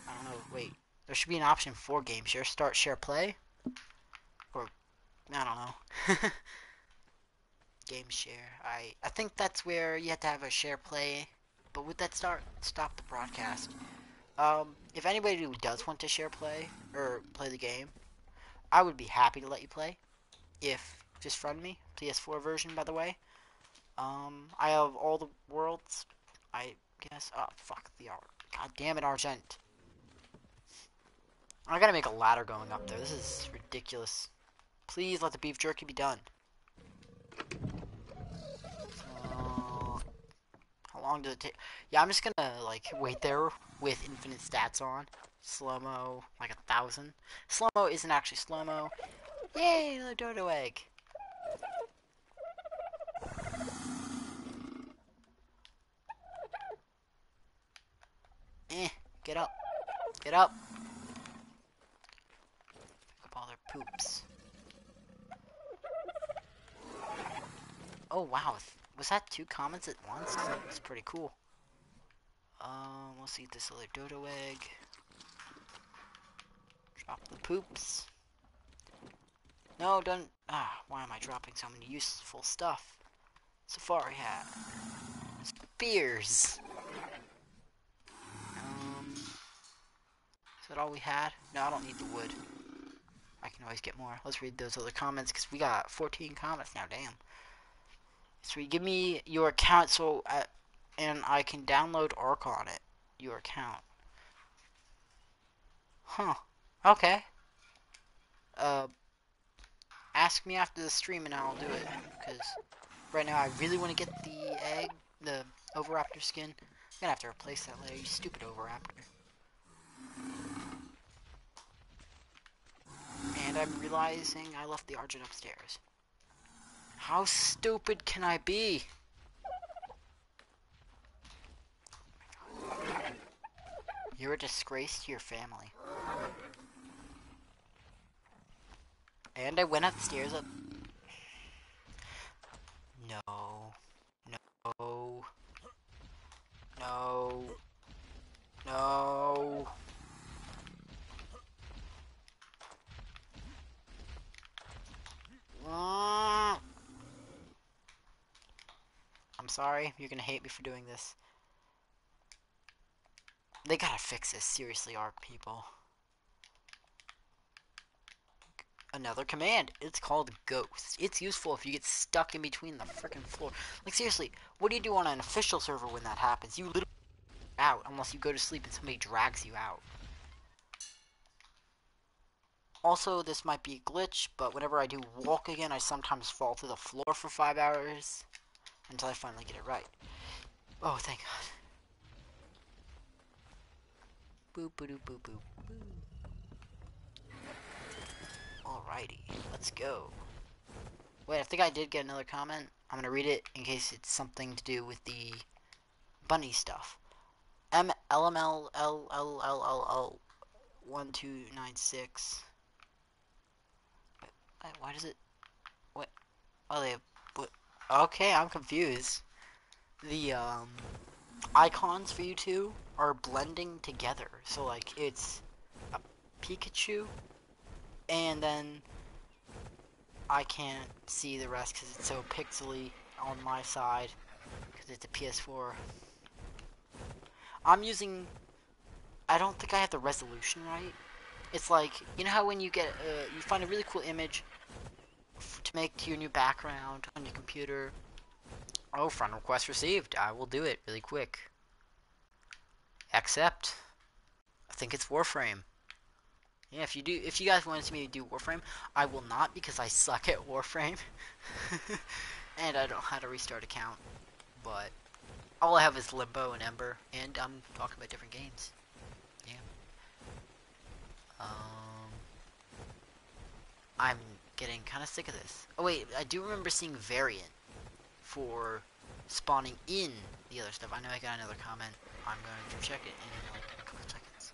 I don't know. Wait, there should be an option for game share. Start share play. Or I don't know. game share. I I think that's where you have to have a share play. But would that start stop the broadcast? Um, if anybody who does want to share play or play the game, I would be happy to let you play. If just friend me, PS4 version, by the way. Um, I have all the worlds. I guess. Oh fuck the art. God damn it, Argent. I gotta make a ladder going up there. This is ridiculous. Please let the beef jerky be done. Long does it take? Yeah, I'm just gonna like wait there with infinite stats on. Slow-mo, like a thousand. Slow-mo isn't actually slow-mo. Yay, the dodo egg. Eh, get up. Get up. Pick up all their poops. Oh wow, was that two comments at once? That's pretty cool. Um, let's eat this other dodo egg. Drop the poops. No, don't. Ah, why am I dropping so many useful stuff? Safari hat. Spears. Um, is that all we had? No, I don't need the wood. I can always get more. Let's read those other comments because we got 14 comments now. Damn. So give me your account so uh, and I can download Ark on it. Your account. Huh. Okay. Uh, ask me after the stream and I'll do it. Because right now I really want to get the egg, the Oviraptor skin. I'm gonna have to replace that later, you stupid Oviraptor. And I'm realizing I left the Argent upstairs. How stupid can I be? You're a disgrace to your family. And I went upstairs up. No. No. No. No. I'm sorry. You're gonna hate me for doing this. They gotta fix this. Seriously, Ark people. Another command. It's called Ghost. It's useful if you get stuck in between the freaking floor. Like, seriously, what do you do on an official server when that happens? You literally out unless you go to sleep and somebody drags you out. Also, this might be a glitch, but whenever I do walk again, I sometimes fall to the floor for five hours. Until I finally get it right. Oh, thank God. Boop, boop, boop, boop, boop. Alrighty, let's go. Wait, I think I did get another comment. I'm gonna read it in case it's something to do with the bunny stuff. M L M L L L L L L one two nine six. Wait, why does it? What? Oh, they have. Okay, I'm confused. The um icons for you two are blending together. So like it's a Pikachu, and then I can't see the rest because it's so pixely on my side because it's a PS4. I'm using. I don't think I have the resolution right. It's like you know how when you get uh, you find a really cool image to make to your new background on your computer. Oh, friend request received. I will do it really quick. Accept. I think it's Warframe. Yeah, if you do, if you guys want to see me do Warframe, I will not because I suck at Warframe, and I don't know how to restart account. But all I have is Limbo and Ember, and I'm talking about different games. Yeah. Um, I'm getting kind of sick of this. Oh wait, I do remember seeing Variant for spawning in the other stuff. I know I got another comment. I'm going to check it in like a couple seconds.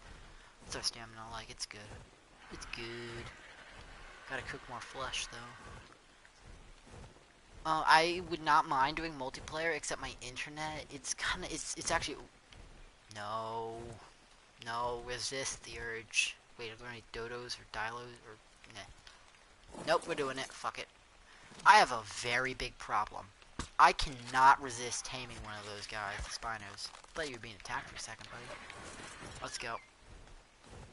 What's our stamina like? It's good. It's good. Gotta cook more flesh though. Uh, I would not mind doing multiplayer, except my internet. It's kind of it's it's actually no, no. Resist the urge. Wait, are there any dodos or dilos or nah? Nope, we're doing it. Fuck it. I have a very big problem. I cannot resist taming one of those guys, the Spinos. I thought you were being attacked for a second, buddy. Let's go.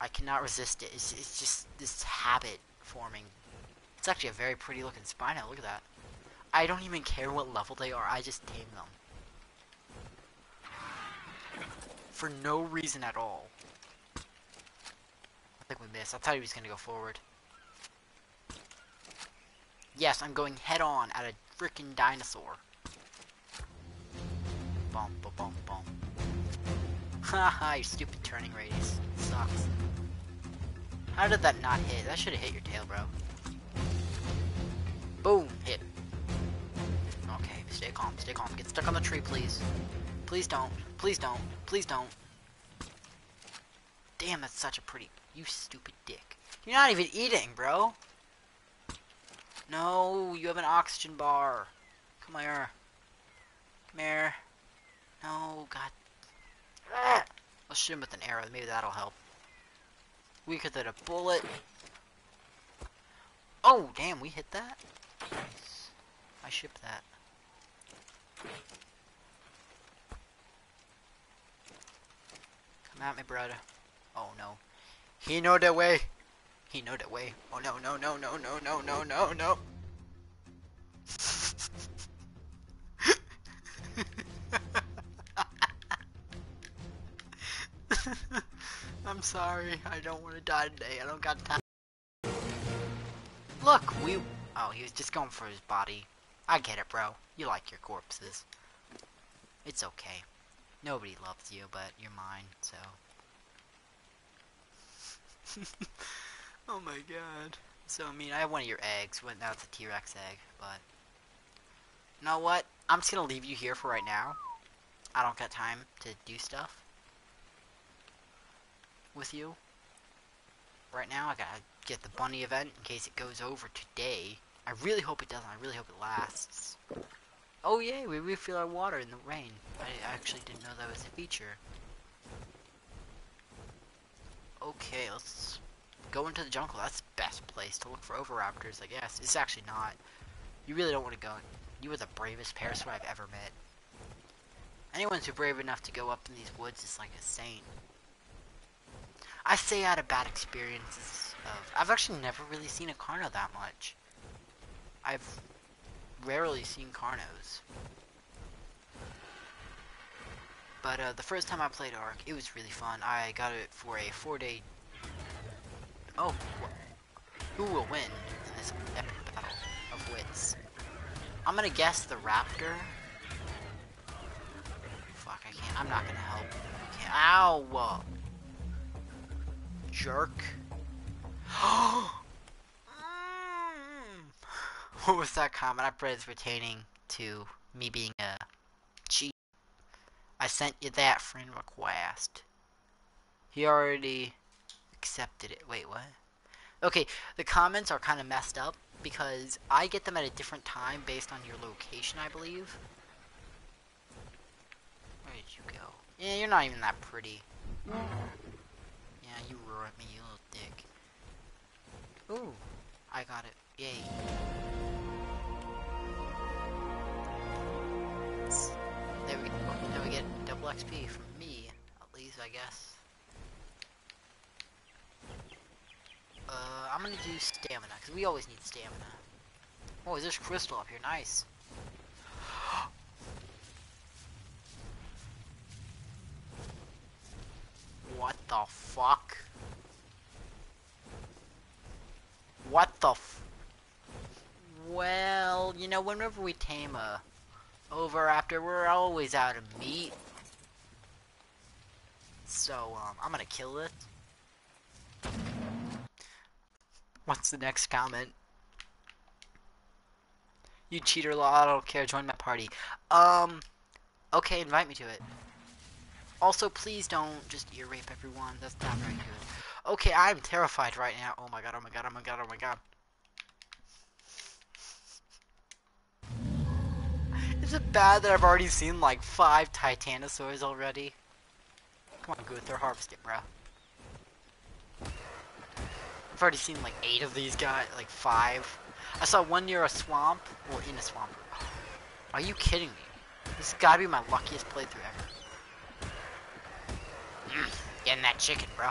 I cannot resist it. It's, it's just this habit forming. It's actually a very pretty looking Spino. Look at that. I don't even care what level they are, I just tame them. For no reason at all. I think we missed. I thought he was going to go forward. Yes, I'm going head on at a freaking dinosaur. Bum, bum, bum, bum. Haha, your stupid turning radius. Sucks. How did that not hit? That should have hit your tail, bro. Boom, hit. Okay, stay calm, stay calm. Get stuck on the tree, please. Please don't. Please don't. Please don't. Damn, that's such a pretty... You stupid dick. You're not even eating, bro. No, you have an oxygen bar. Come here. Come here. No, God. Ah! I'll shoot him with an arrow. Maybe that'll help. Weaker than a bullet. Oh, damn, we hit that? Nice. I shipped that. Come at me, brother. Oh no. He know the way. He know the way. Oh no, no, no, no, no, no, no, no, no. I'm sorry. I don't want to die today. I don't got time. Look, we... Oh, he was just going for his body. I get it, bro. You like your corpses. It's okay. Nobody loves you, but you're mine, so. oh my god. So, I mean, I have one of your eggs. Well, now it's a T-Rex egg, but... You know what? I'm just gonna leave you here for right now. I don't got time to do stuff with you. Right now, I gotta get the bunny event in case it goes over today. I really hope it doesn't. I really hope it lasts. Oh yay, we refill our water in the rain. I actually didn't know that was a feature. Okay, let's go into the jungle. That's the best place to look for Oviraptors, I guess. It's actually not. You really don't want to go. You are the bravest Parasaur I've ever met. Anyone who's brave enough to go up in these woods is like a saint. I say I had a bad experiences of... I've actually never really seen a Carno that much. I've rarely seen Carnos. But uh, the first time I played Ark, it was really fun. I got it for a four-day... Oh, who will win in this epic battle of wits? I'm gonna guess the Raptor, Fuck, I can't. I'm not gonna help. Okay. Ow! Jerk. what was that comment? I pray it's pertaining to me being a cheat. I sent you that friend request. He already accepted it. Wait, what? Okay, the comments are kind of messed up because I get them at a different time based on your location, I believe. Where did you go? Yeah, you're not even that pretty. Yeah, you ruined me, you little dick. Ooh, I got it. Yay. There we. Now we get double XP from me, at least, I guess. Uh, I'm gonna do stamina, because we always need stamina. Oh, is there's crystal up here, nice. what the fuck? What the Well, you know, whenever we tame a Oviraptor, we're always out of meat. So, um, I'm gonna kill it. What's the next comment? You cheater law, I don't care, join my party. Um, okay, invite me to it. Also, please don't just ear rape everyone, that's not very good. Okay, I'm terrified right now. Oh my god, oh my god, oh my god, oh my god. Is it bad that I've already seen like five Titanosaurs already? Come on, Gunther, harvest it, bro. I've already seen like eight of these guys, like five. I saw one near a swamp, or in a swamp. Are you kidding me? This gotta be my luckiest playthrough ever. Mm, getting that chicken, bro.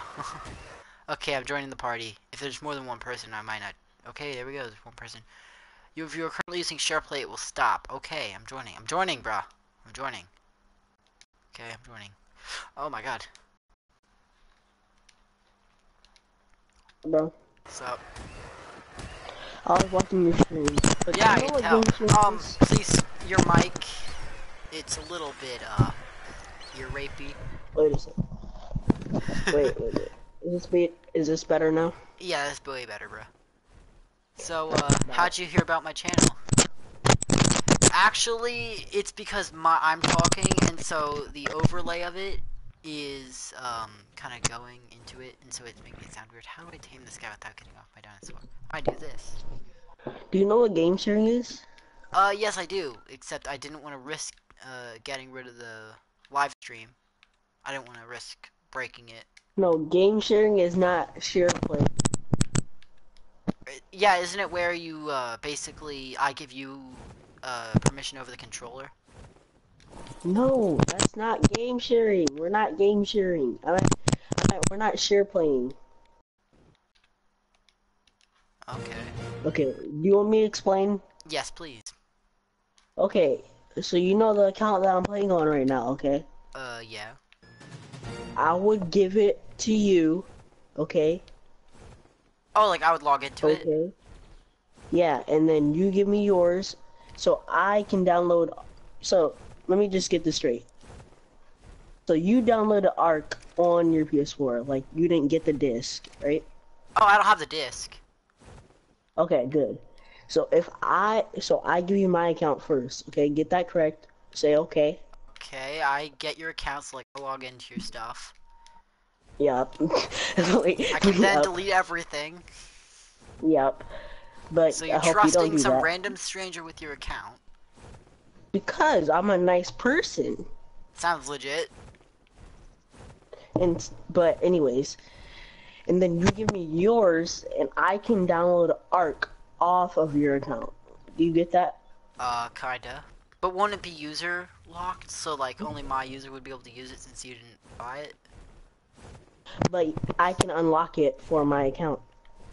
okay, I'm joining the party. If there's more than one person, I might not. Okay, there we go. There's one person. You, if you are currently using SharePlay, it will stop. Okay, I'm joining. I'm joining, bro. I'm joining. Okay, I'm joining. Oh my god. Bro. What's up? I was watching your stream. But Yeah, I you know can tell. Um, is? please, your mic, it's a little bit, uh, ear rapey. Wait a second. Wait, wait, wait. Is this be is this better now? Yeah, that's way better, bro. So, uh, how'd you hear about my channel? Actually, it's because my I'm talking, and so the overlay of it is, um, kind of going into it, and so it's making it sound weird. How do I tame this guy without getting off my dinosaur? I do this. Do you know what game sharing is? Uh, yes, I do. Except I didn't want to risk uh getting rid of the live stream. I didn't want to risk breaking it. No, game sharing is not share play. Uh, Yeah, isn't it where you uh basically I give you uh permission over the controller? No, that's not game sharing. We're not game sharing. I I, we're not share playing. Okay. Okay, do you want me to explain? Yes, please. Okay, so you know the account that I'm playing on right now, okay? Uh, yeah. I would give it to you, okay? Oh, like I would log into it. Okay. Yeah, and then you give me yours, so I can download. So let me just get this straight. So you downloaded Ark on your PS4, like you didn't get the disc, right? Oh, I don't have the disc. Okay, good. So if I, so I give you my account first, okay? Get that correct. Say okay. Okay, I get your account so like I log into your stuff. Yep. Wait, I can then yep. delete everything. Yep. But So you're hope you don't trusting do some that. random stranger with your account. Because I'm a nice person. Sounds legit. And but anyways, and then you give me yours, and I can download Ark off of your account. Do you get that? Uh, kinda. But won't it be user locked? So like only my user would be able to use it since you didn't buy it? But I can unlock it for my account.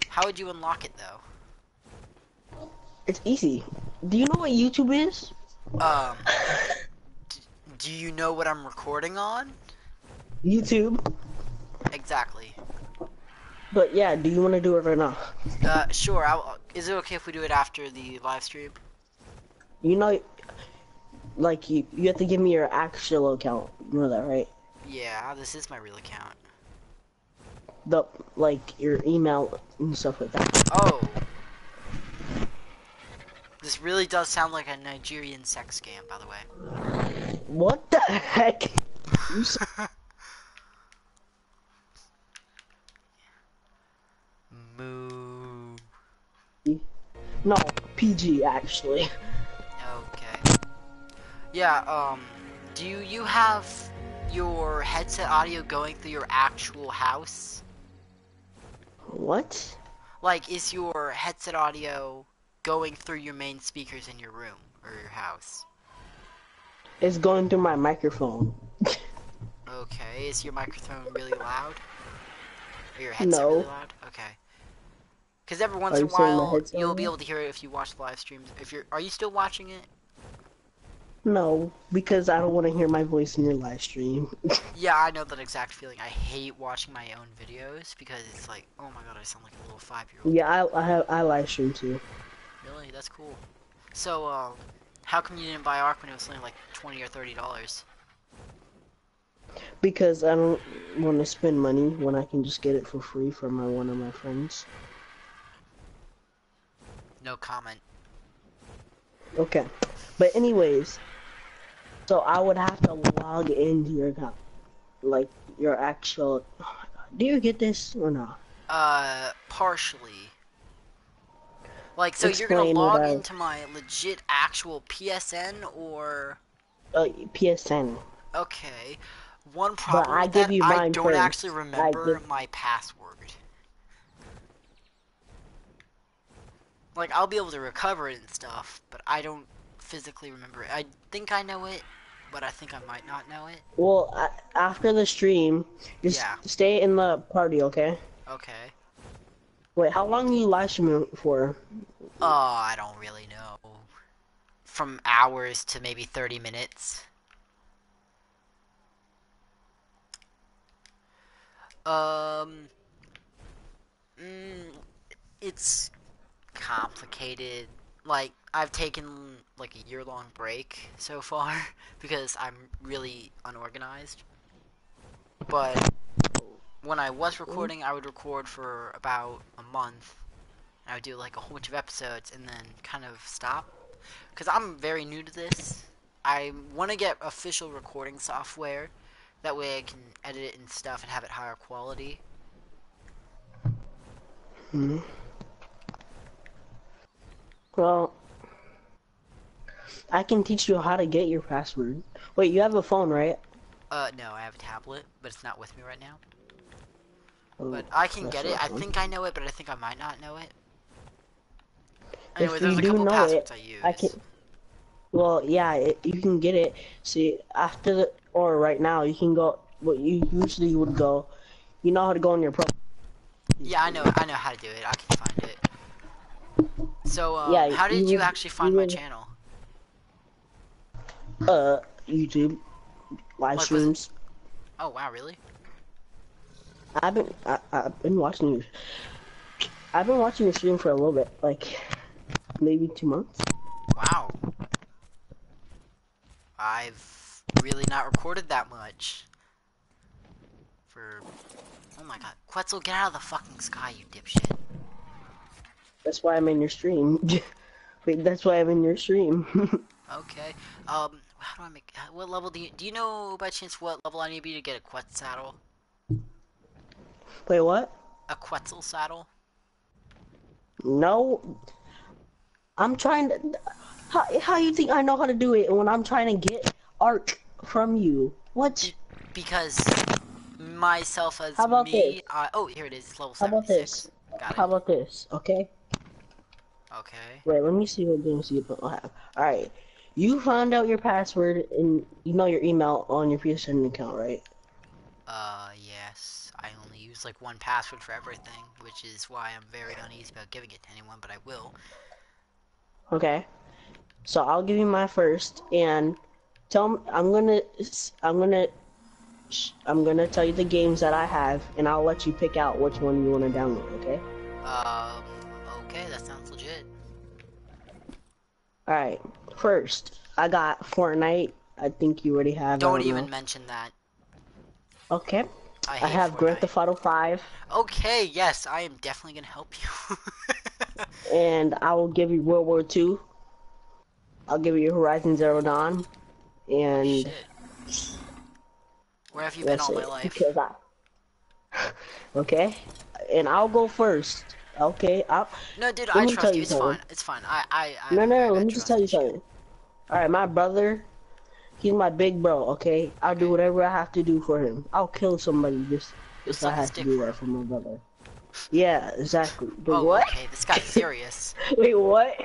How would you unlock it though? It's easy. Do you know what YouTube is? Um, d- do you know what I'm recording on? YouTube. Exactly. But yeah, do you want to do it right now? Uh, sure. I'll, is it okay if we do it after the live stream? You know, like you, you have to give me your actual account. You know that, right? Yeah, this is my real account. The like your email and stuff like that. Oh. This really does sound like a Nigerian sex scam, by the way. What the heck? You Moo. no, PG actually. Okay. Yeah, um, do you have your headset audio going through your actual house? What? Like, is your headset audio going through your main speakers in your room or your house? It's going through my microphone. Okay, is your microphone really loud? Or your headset No. really loud? Okay. Because every once in a you saying my while, you'll be able to hear it if you watch the live streams. If you're, are you still watching it? No, because I don't want to hear my voice in your live stream. Yeah, I know that exact feeling. I hate watching my own videos because it's like, oh my god, I sound like a little five-year-old. yeah, I I have I live stream too. Really, that's cool. So, um, how come you didn't buy Ark when it was only like twenty or thirty dollars? Because I don't want to spend money when I can just get it for free from my one of my friends. No comment. Okay, but anyways, so I would have to log into your account, like your actual. Oh my God. Do you get this or not? Uh, partially. Like, so you're gonna log I- into my legit actual PSN or Uh, PSN. okay. One problem I with give that, you I don't first. actually remember give- my password. Like, I'll be able to recover it and stuff, but I don't physically remember it. I think I know it, but I think I might not know it. Well, I, after the stream, just Yeah. stay in the party, okay? Okay. Wait, how long you live streaming for? Oh, I don't really know. From hours to maybe 30 minutes. Um, mm, it's complicated. Like, I've taken like a year long break so far because I'm really unorganized. But when I was recording, I would record for about a month. I would do like a whole bunch of episodes and then kind of stop. Because I'm very new to this. I want to get official recording software. That way I can edit it and stuff and have it higher quality. Hmm. Well, I can teach you how to get your password. Wait, you have a phone, right? Uh, no, I have a tablet, but it's not with me right now. Oh, But I can get it. I think I know it, but I think I might not know it. If Anyway, there's you a do couple know passwords it, I use. I can. Well, yeah, it, you can get it. See, after the or right now, you can go. What you usually would go. You know how to go on your pro. Yeah, I know. I know how to do it. I can find it. So, um, Yeah, how did you you actually find you my channel? Uh, YouTube live streams. Oh wow, really? I've been I, I've been watching you. I've been watching your stream for a little bit, like maybe two months. Wow. I've really not recorded that much. For oh my god, Quetzal, get out of the fucking sky, you dipshit. That's why I'm in your stream. Wait, that's why I'm in your stream. Okay. Um, how do I make? What level do you do you know by chance what level I need to be to get a Quetzal saddle? Wait, what? A Quetzal saddle? No. I'm trying to. How how you think I know how to do it when I'm trying to get art from you? What? Because myself as How about me, this? I, oh here it is, level How about this? Got it. How about this? Okay. okay. Wait, let me see what games you have. All right. You found out your password and you know your email on your PSN account, right? Uh, yes. Use like one password for everything, which is why I'm very uneasy about giving it to anyone, but I will. Okay. So I'll give you my first and tell me I'm gonna I'm gonna I'm gonna tell you the games that I have and I'll let you pick out which one you want to download. Okay. Um, okay, that sounds legit. All right. First, I got Fortnite. I think you already have. Don't don't even know. mention that. Okay. I, I have Grand. Theft Auto 5, Okay, yes, I am definitely gonna help you. and I will give you World War Two. I'll give you Horizon Zero Dawn, and Shit. Where have you been all my life? Because I. Okay, and I'll go first. Okay, I'll. No, dude, Let I me trust tell you. It's something. fine. It's fine. I, I, I No, no. Let me just trust tell you something. All right, my brother, he's my big bro. Okay, I'll do whatever I have to do for him. I'll kill somebody just if I have to do that for my brother. Yeah, exactly. But Oh, what? okay, this guy's serious. Wait, what?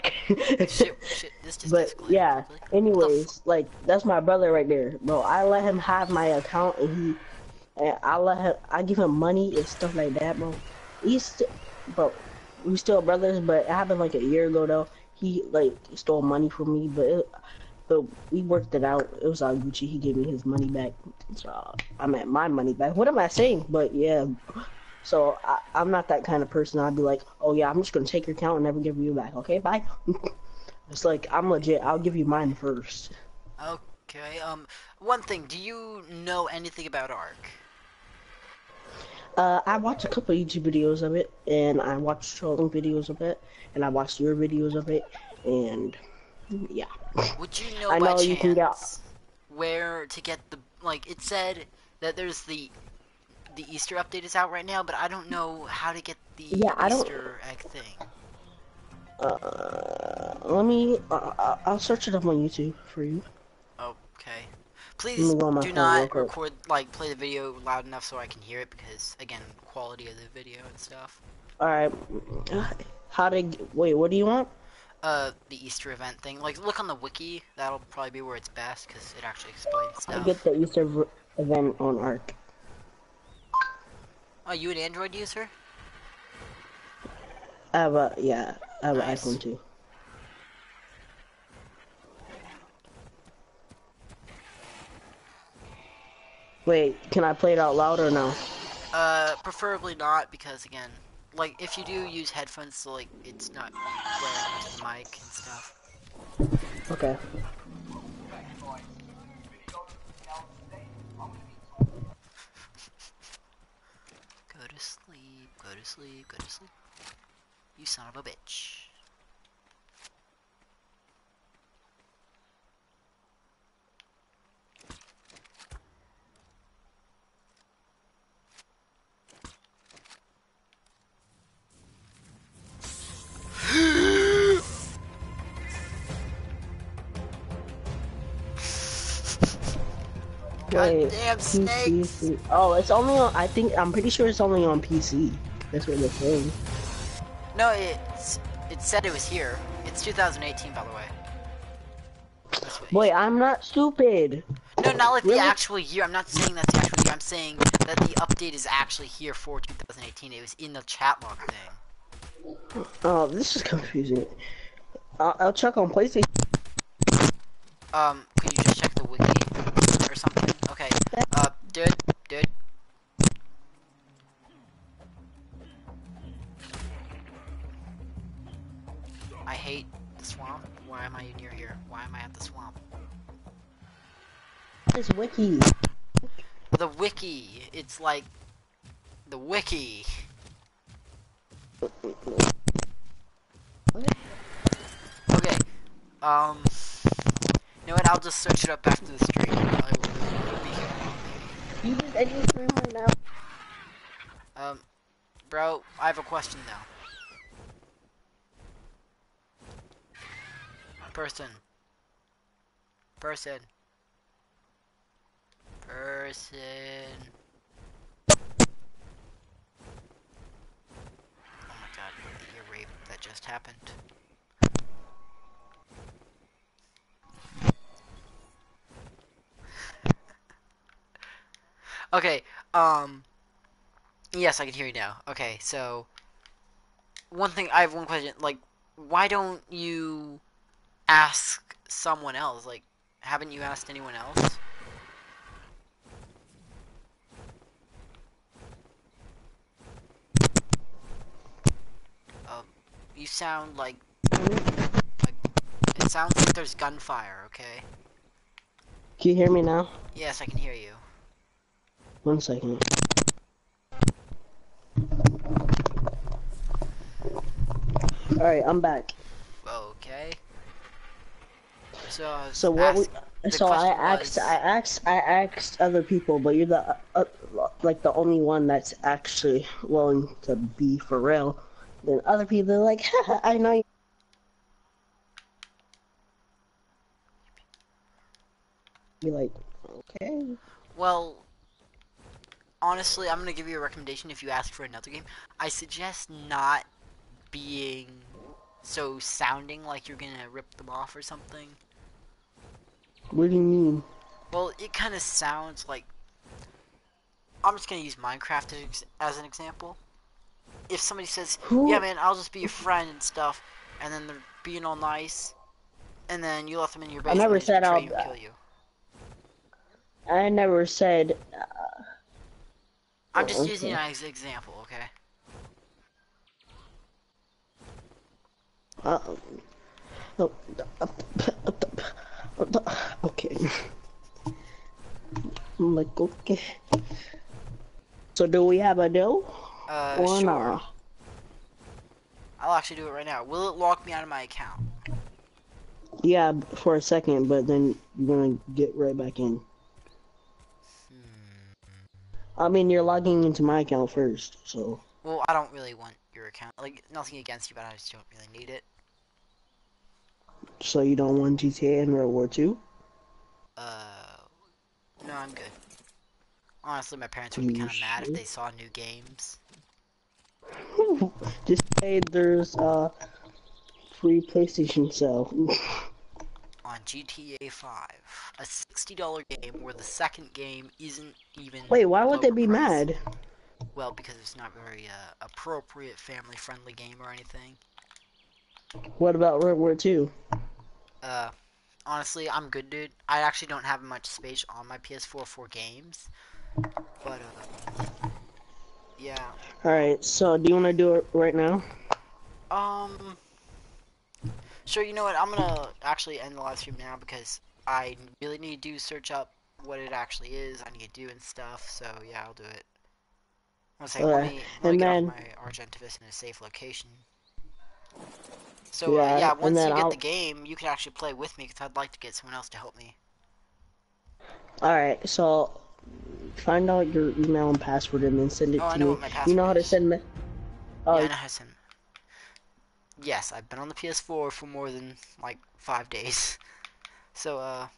shit, shit, this just But escalated yeah, anyways, like that's my brother right there, bro. I let him have my account, and he, and I let him, I give him money and stuff like that, bro. He's, st- bro, we still brothers, but it happened like a year ago though. He like stole money from me, but it, but we worked it out. It was all Gucci. He gave me his money back, so I'm at my money back. What am I saying? But yeah. So I, I'm not that kind of person. I'd be like, oh yeah, I'm just gonna take your account and never give you back. Okay, bye. It's like I'm legit. I'll give you mine first. Okay, um, one thing, do you know anything about Ark? Uh, I watched a couple YouTube videos of it, and I watched trolling videos of it, and I watched your videos of it, and yeah. Would you know I by know you can get- chance where to get the like? It said that there's the the Easter update is out right now, but I don't know how to get the Yeah, I don't- Easter egg thing. Uh, let me. Uh, I- I'll search it up on YouTube for you. Okay. Please me go on my do not record like play the video loud enough so I can hear it because again, quality of the video and stuff. All right. How to g- wait? What do you want? Uh, the Easter event thing. Like, look on the wiki. That'll probably be where it's best because it actually explains I get the Easter event on Ark. Are you an Android user? I have a yeah. I have Nice. an iPhone too. Wait, can I play it out loud or no? Uh, preferably not because again, like if you do use headphones, so like it's not blaring into the mic and stuff. Okay. Go to sleep. Go to sleep. Go to sleep. You son of a bitch. Goddamn PC. snakes! Oh, it's only on. I think I'm pretty sure it's only on PC. That's what they're saying. No, it's it said it was here. It's 2018, by the way. Wait, I'm not stupid. No, not like Really? the actual year. I'm not saying that's the actual year. I'm saying that the update is actually here for 2018. It was in the chat log thing. Oh, this is confusing. I'll, I'll check on PlayStation. Um, could you just check the wiki or something? Dude, dude. I hate the swamp. Why am I near here? Why am I at the swamp? This wiki. The wiki. It's like the wiki. Okay. Um. You know what? I'll just search it up after the stream. I will, will be here. You just ended stream right now. Um, bro, I have a question now. Person. Person. Person. Oh my god, the rape that just happened. Okay, um, Yes, I can hear you now. Okay, so one thing I have one question. Like, why don't you ask someone else? Like, haven't you asked anyone else? Um, you sound like, like it sounds like there's gunfire, okay? Can you hear me now? Yes, I can hear you. One second. Alright, I'm back. Okay. So, I So what we, so I asked was- I asked I asked other people, but you're the uh, like the only one that's actually willing to be for real. Then other people are like, Haha, I know. You. Be like, okay. Well, honestly, I'm gonna give you a recommendation if you ask for another game. I suggest not being so sounding like you're gonna rip them off or something. What do you mean? Well, it kind of sounds like. I'm just gonna use Minecraft as, as an example. If somebody says, Who- "Yeah, man, I'll just be your friend and stuff," and then they're being all nice, and then you let them in your base, never and they just said I'll- you kill you. I never said. Uh, I'm just okay. using it as an example, okay? Uh, oh, okay. I'm like, okay. So do we have a deal Uh, or sure. not? I'll actually do it right now. Will it lock me out of my account? Yeah, for a second, but then you're gonna get right back in. I mean, you're logging into my account first, so. Well, I don't really want your account. Like, nothing against you, but I just don't really need it. So you don't want GTA and World War II? Uh, no, I'm good. Honestly, my parents would be kind of mad if they saw new games. Just say there's a free PlayStation sale. on GTA 5, a $60 game where the second game isn't even. Wait, why would they be price. mad? Well, because it's not very uh, appropriate, family-friendly game or anything. What about World War II? Uh, honestly, I'm good, dude. I actually don't have much space on my PS4 for games, but uh, yeah. Alright, so do you want to do it right now? Um. Sure, you know what? I'm gonna actually end the live stream now because I really need to search up what it actually is. I need to do and stuff. So yeah, I'll do it. I'll say let me, let me and get then- off my Argentavis in a safe location. So uh, Yeah, yeah, once you get I'll- the game, you can actually play with me because I'd like to get someone else to help me. Alright, so find out your email and password and then send it Oh, to me. you know how to send me? Oh, yeah, I know how to send. Yes, I've been on the PS4 for more than like five days. So uh,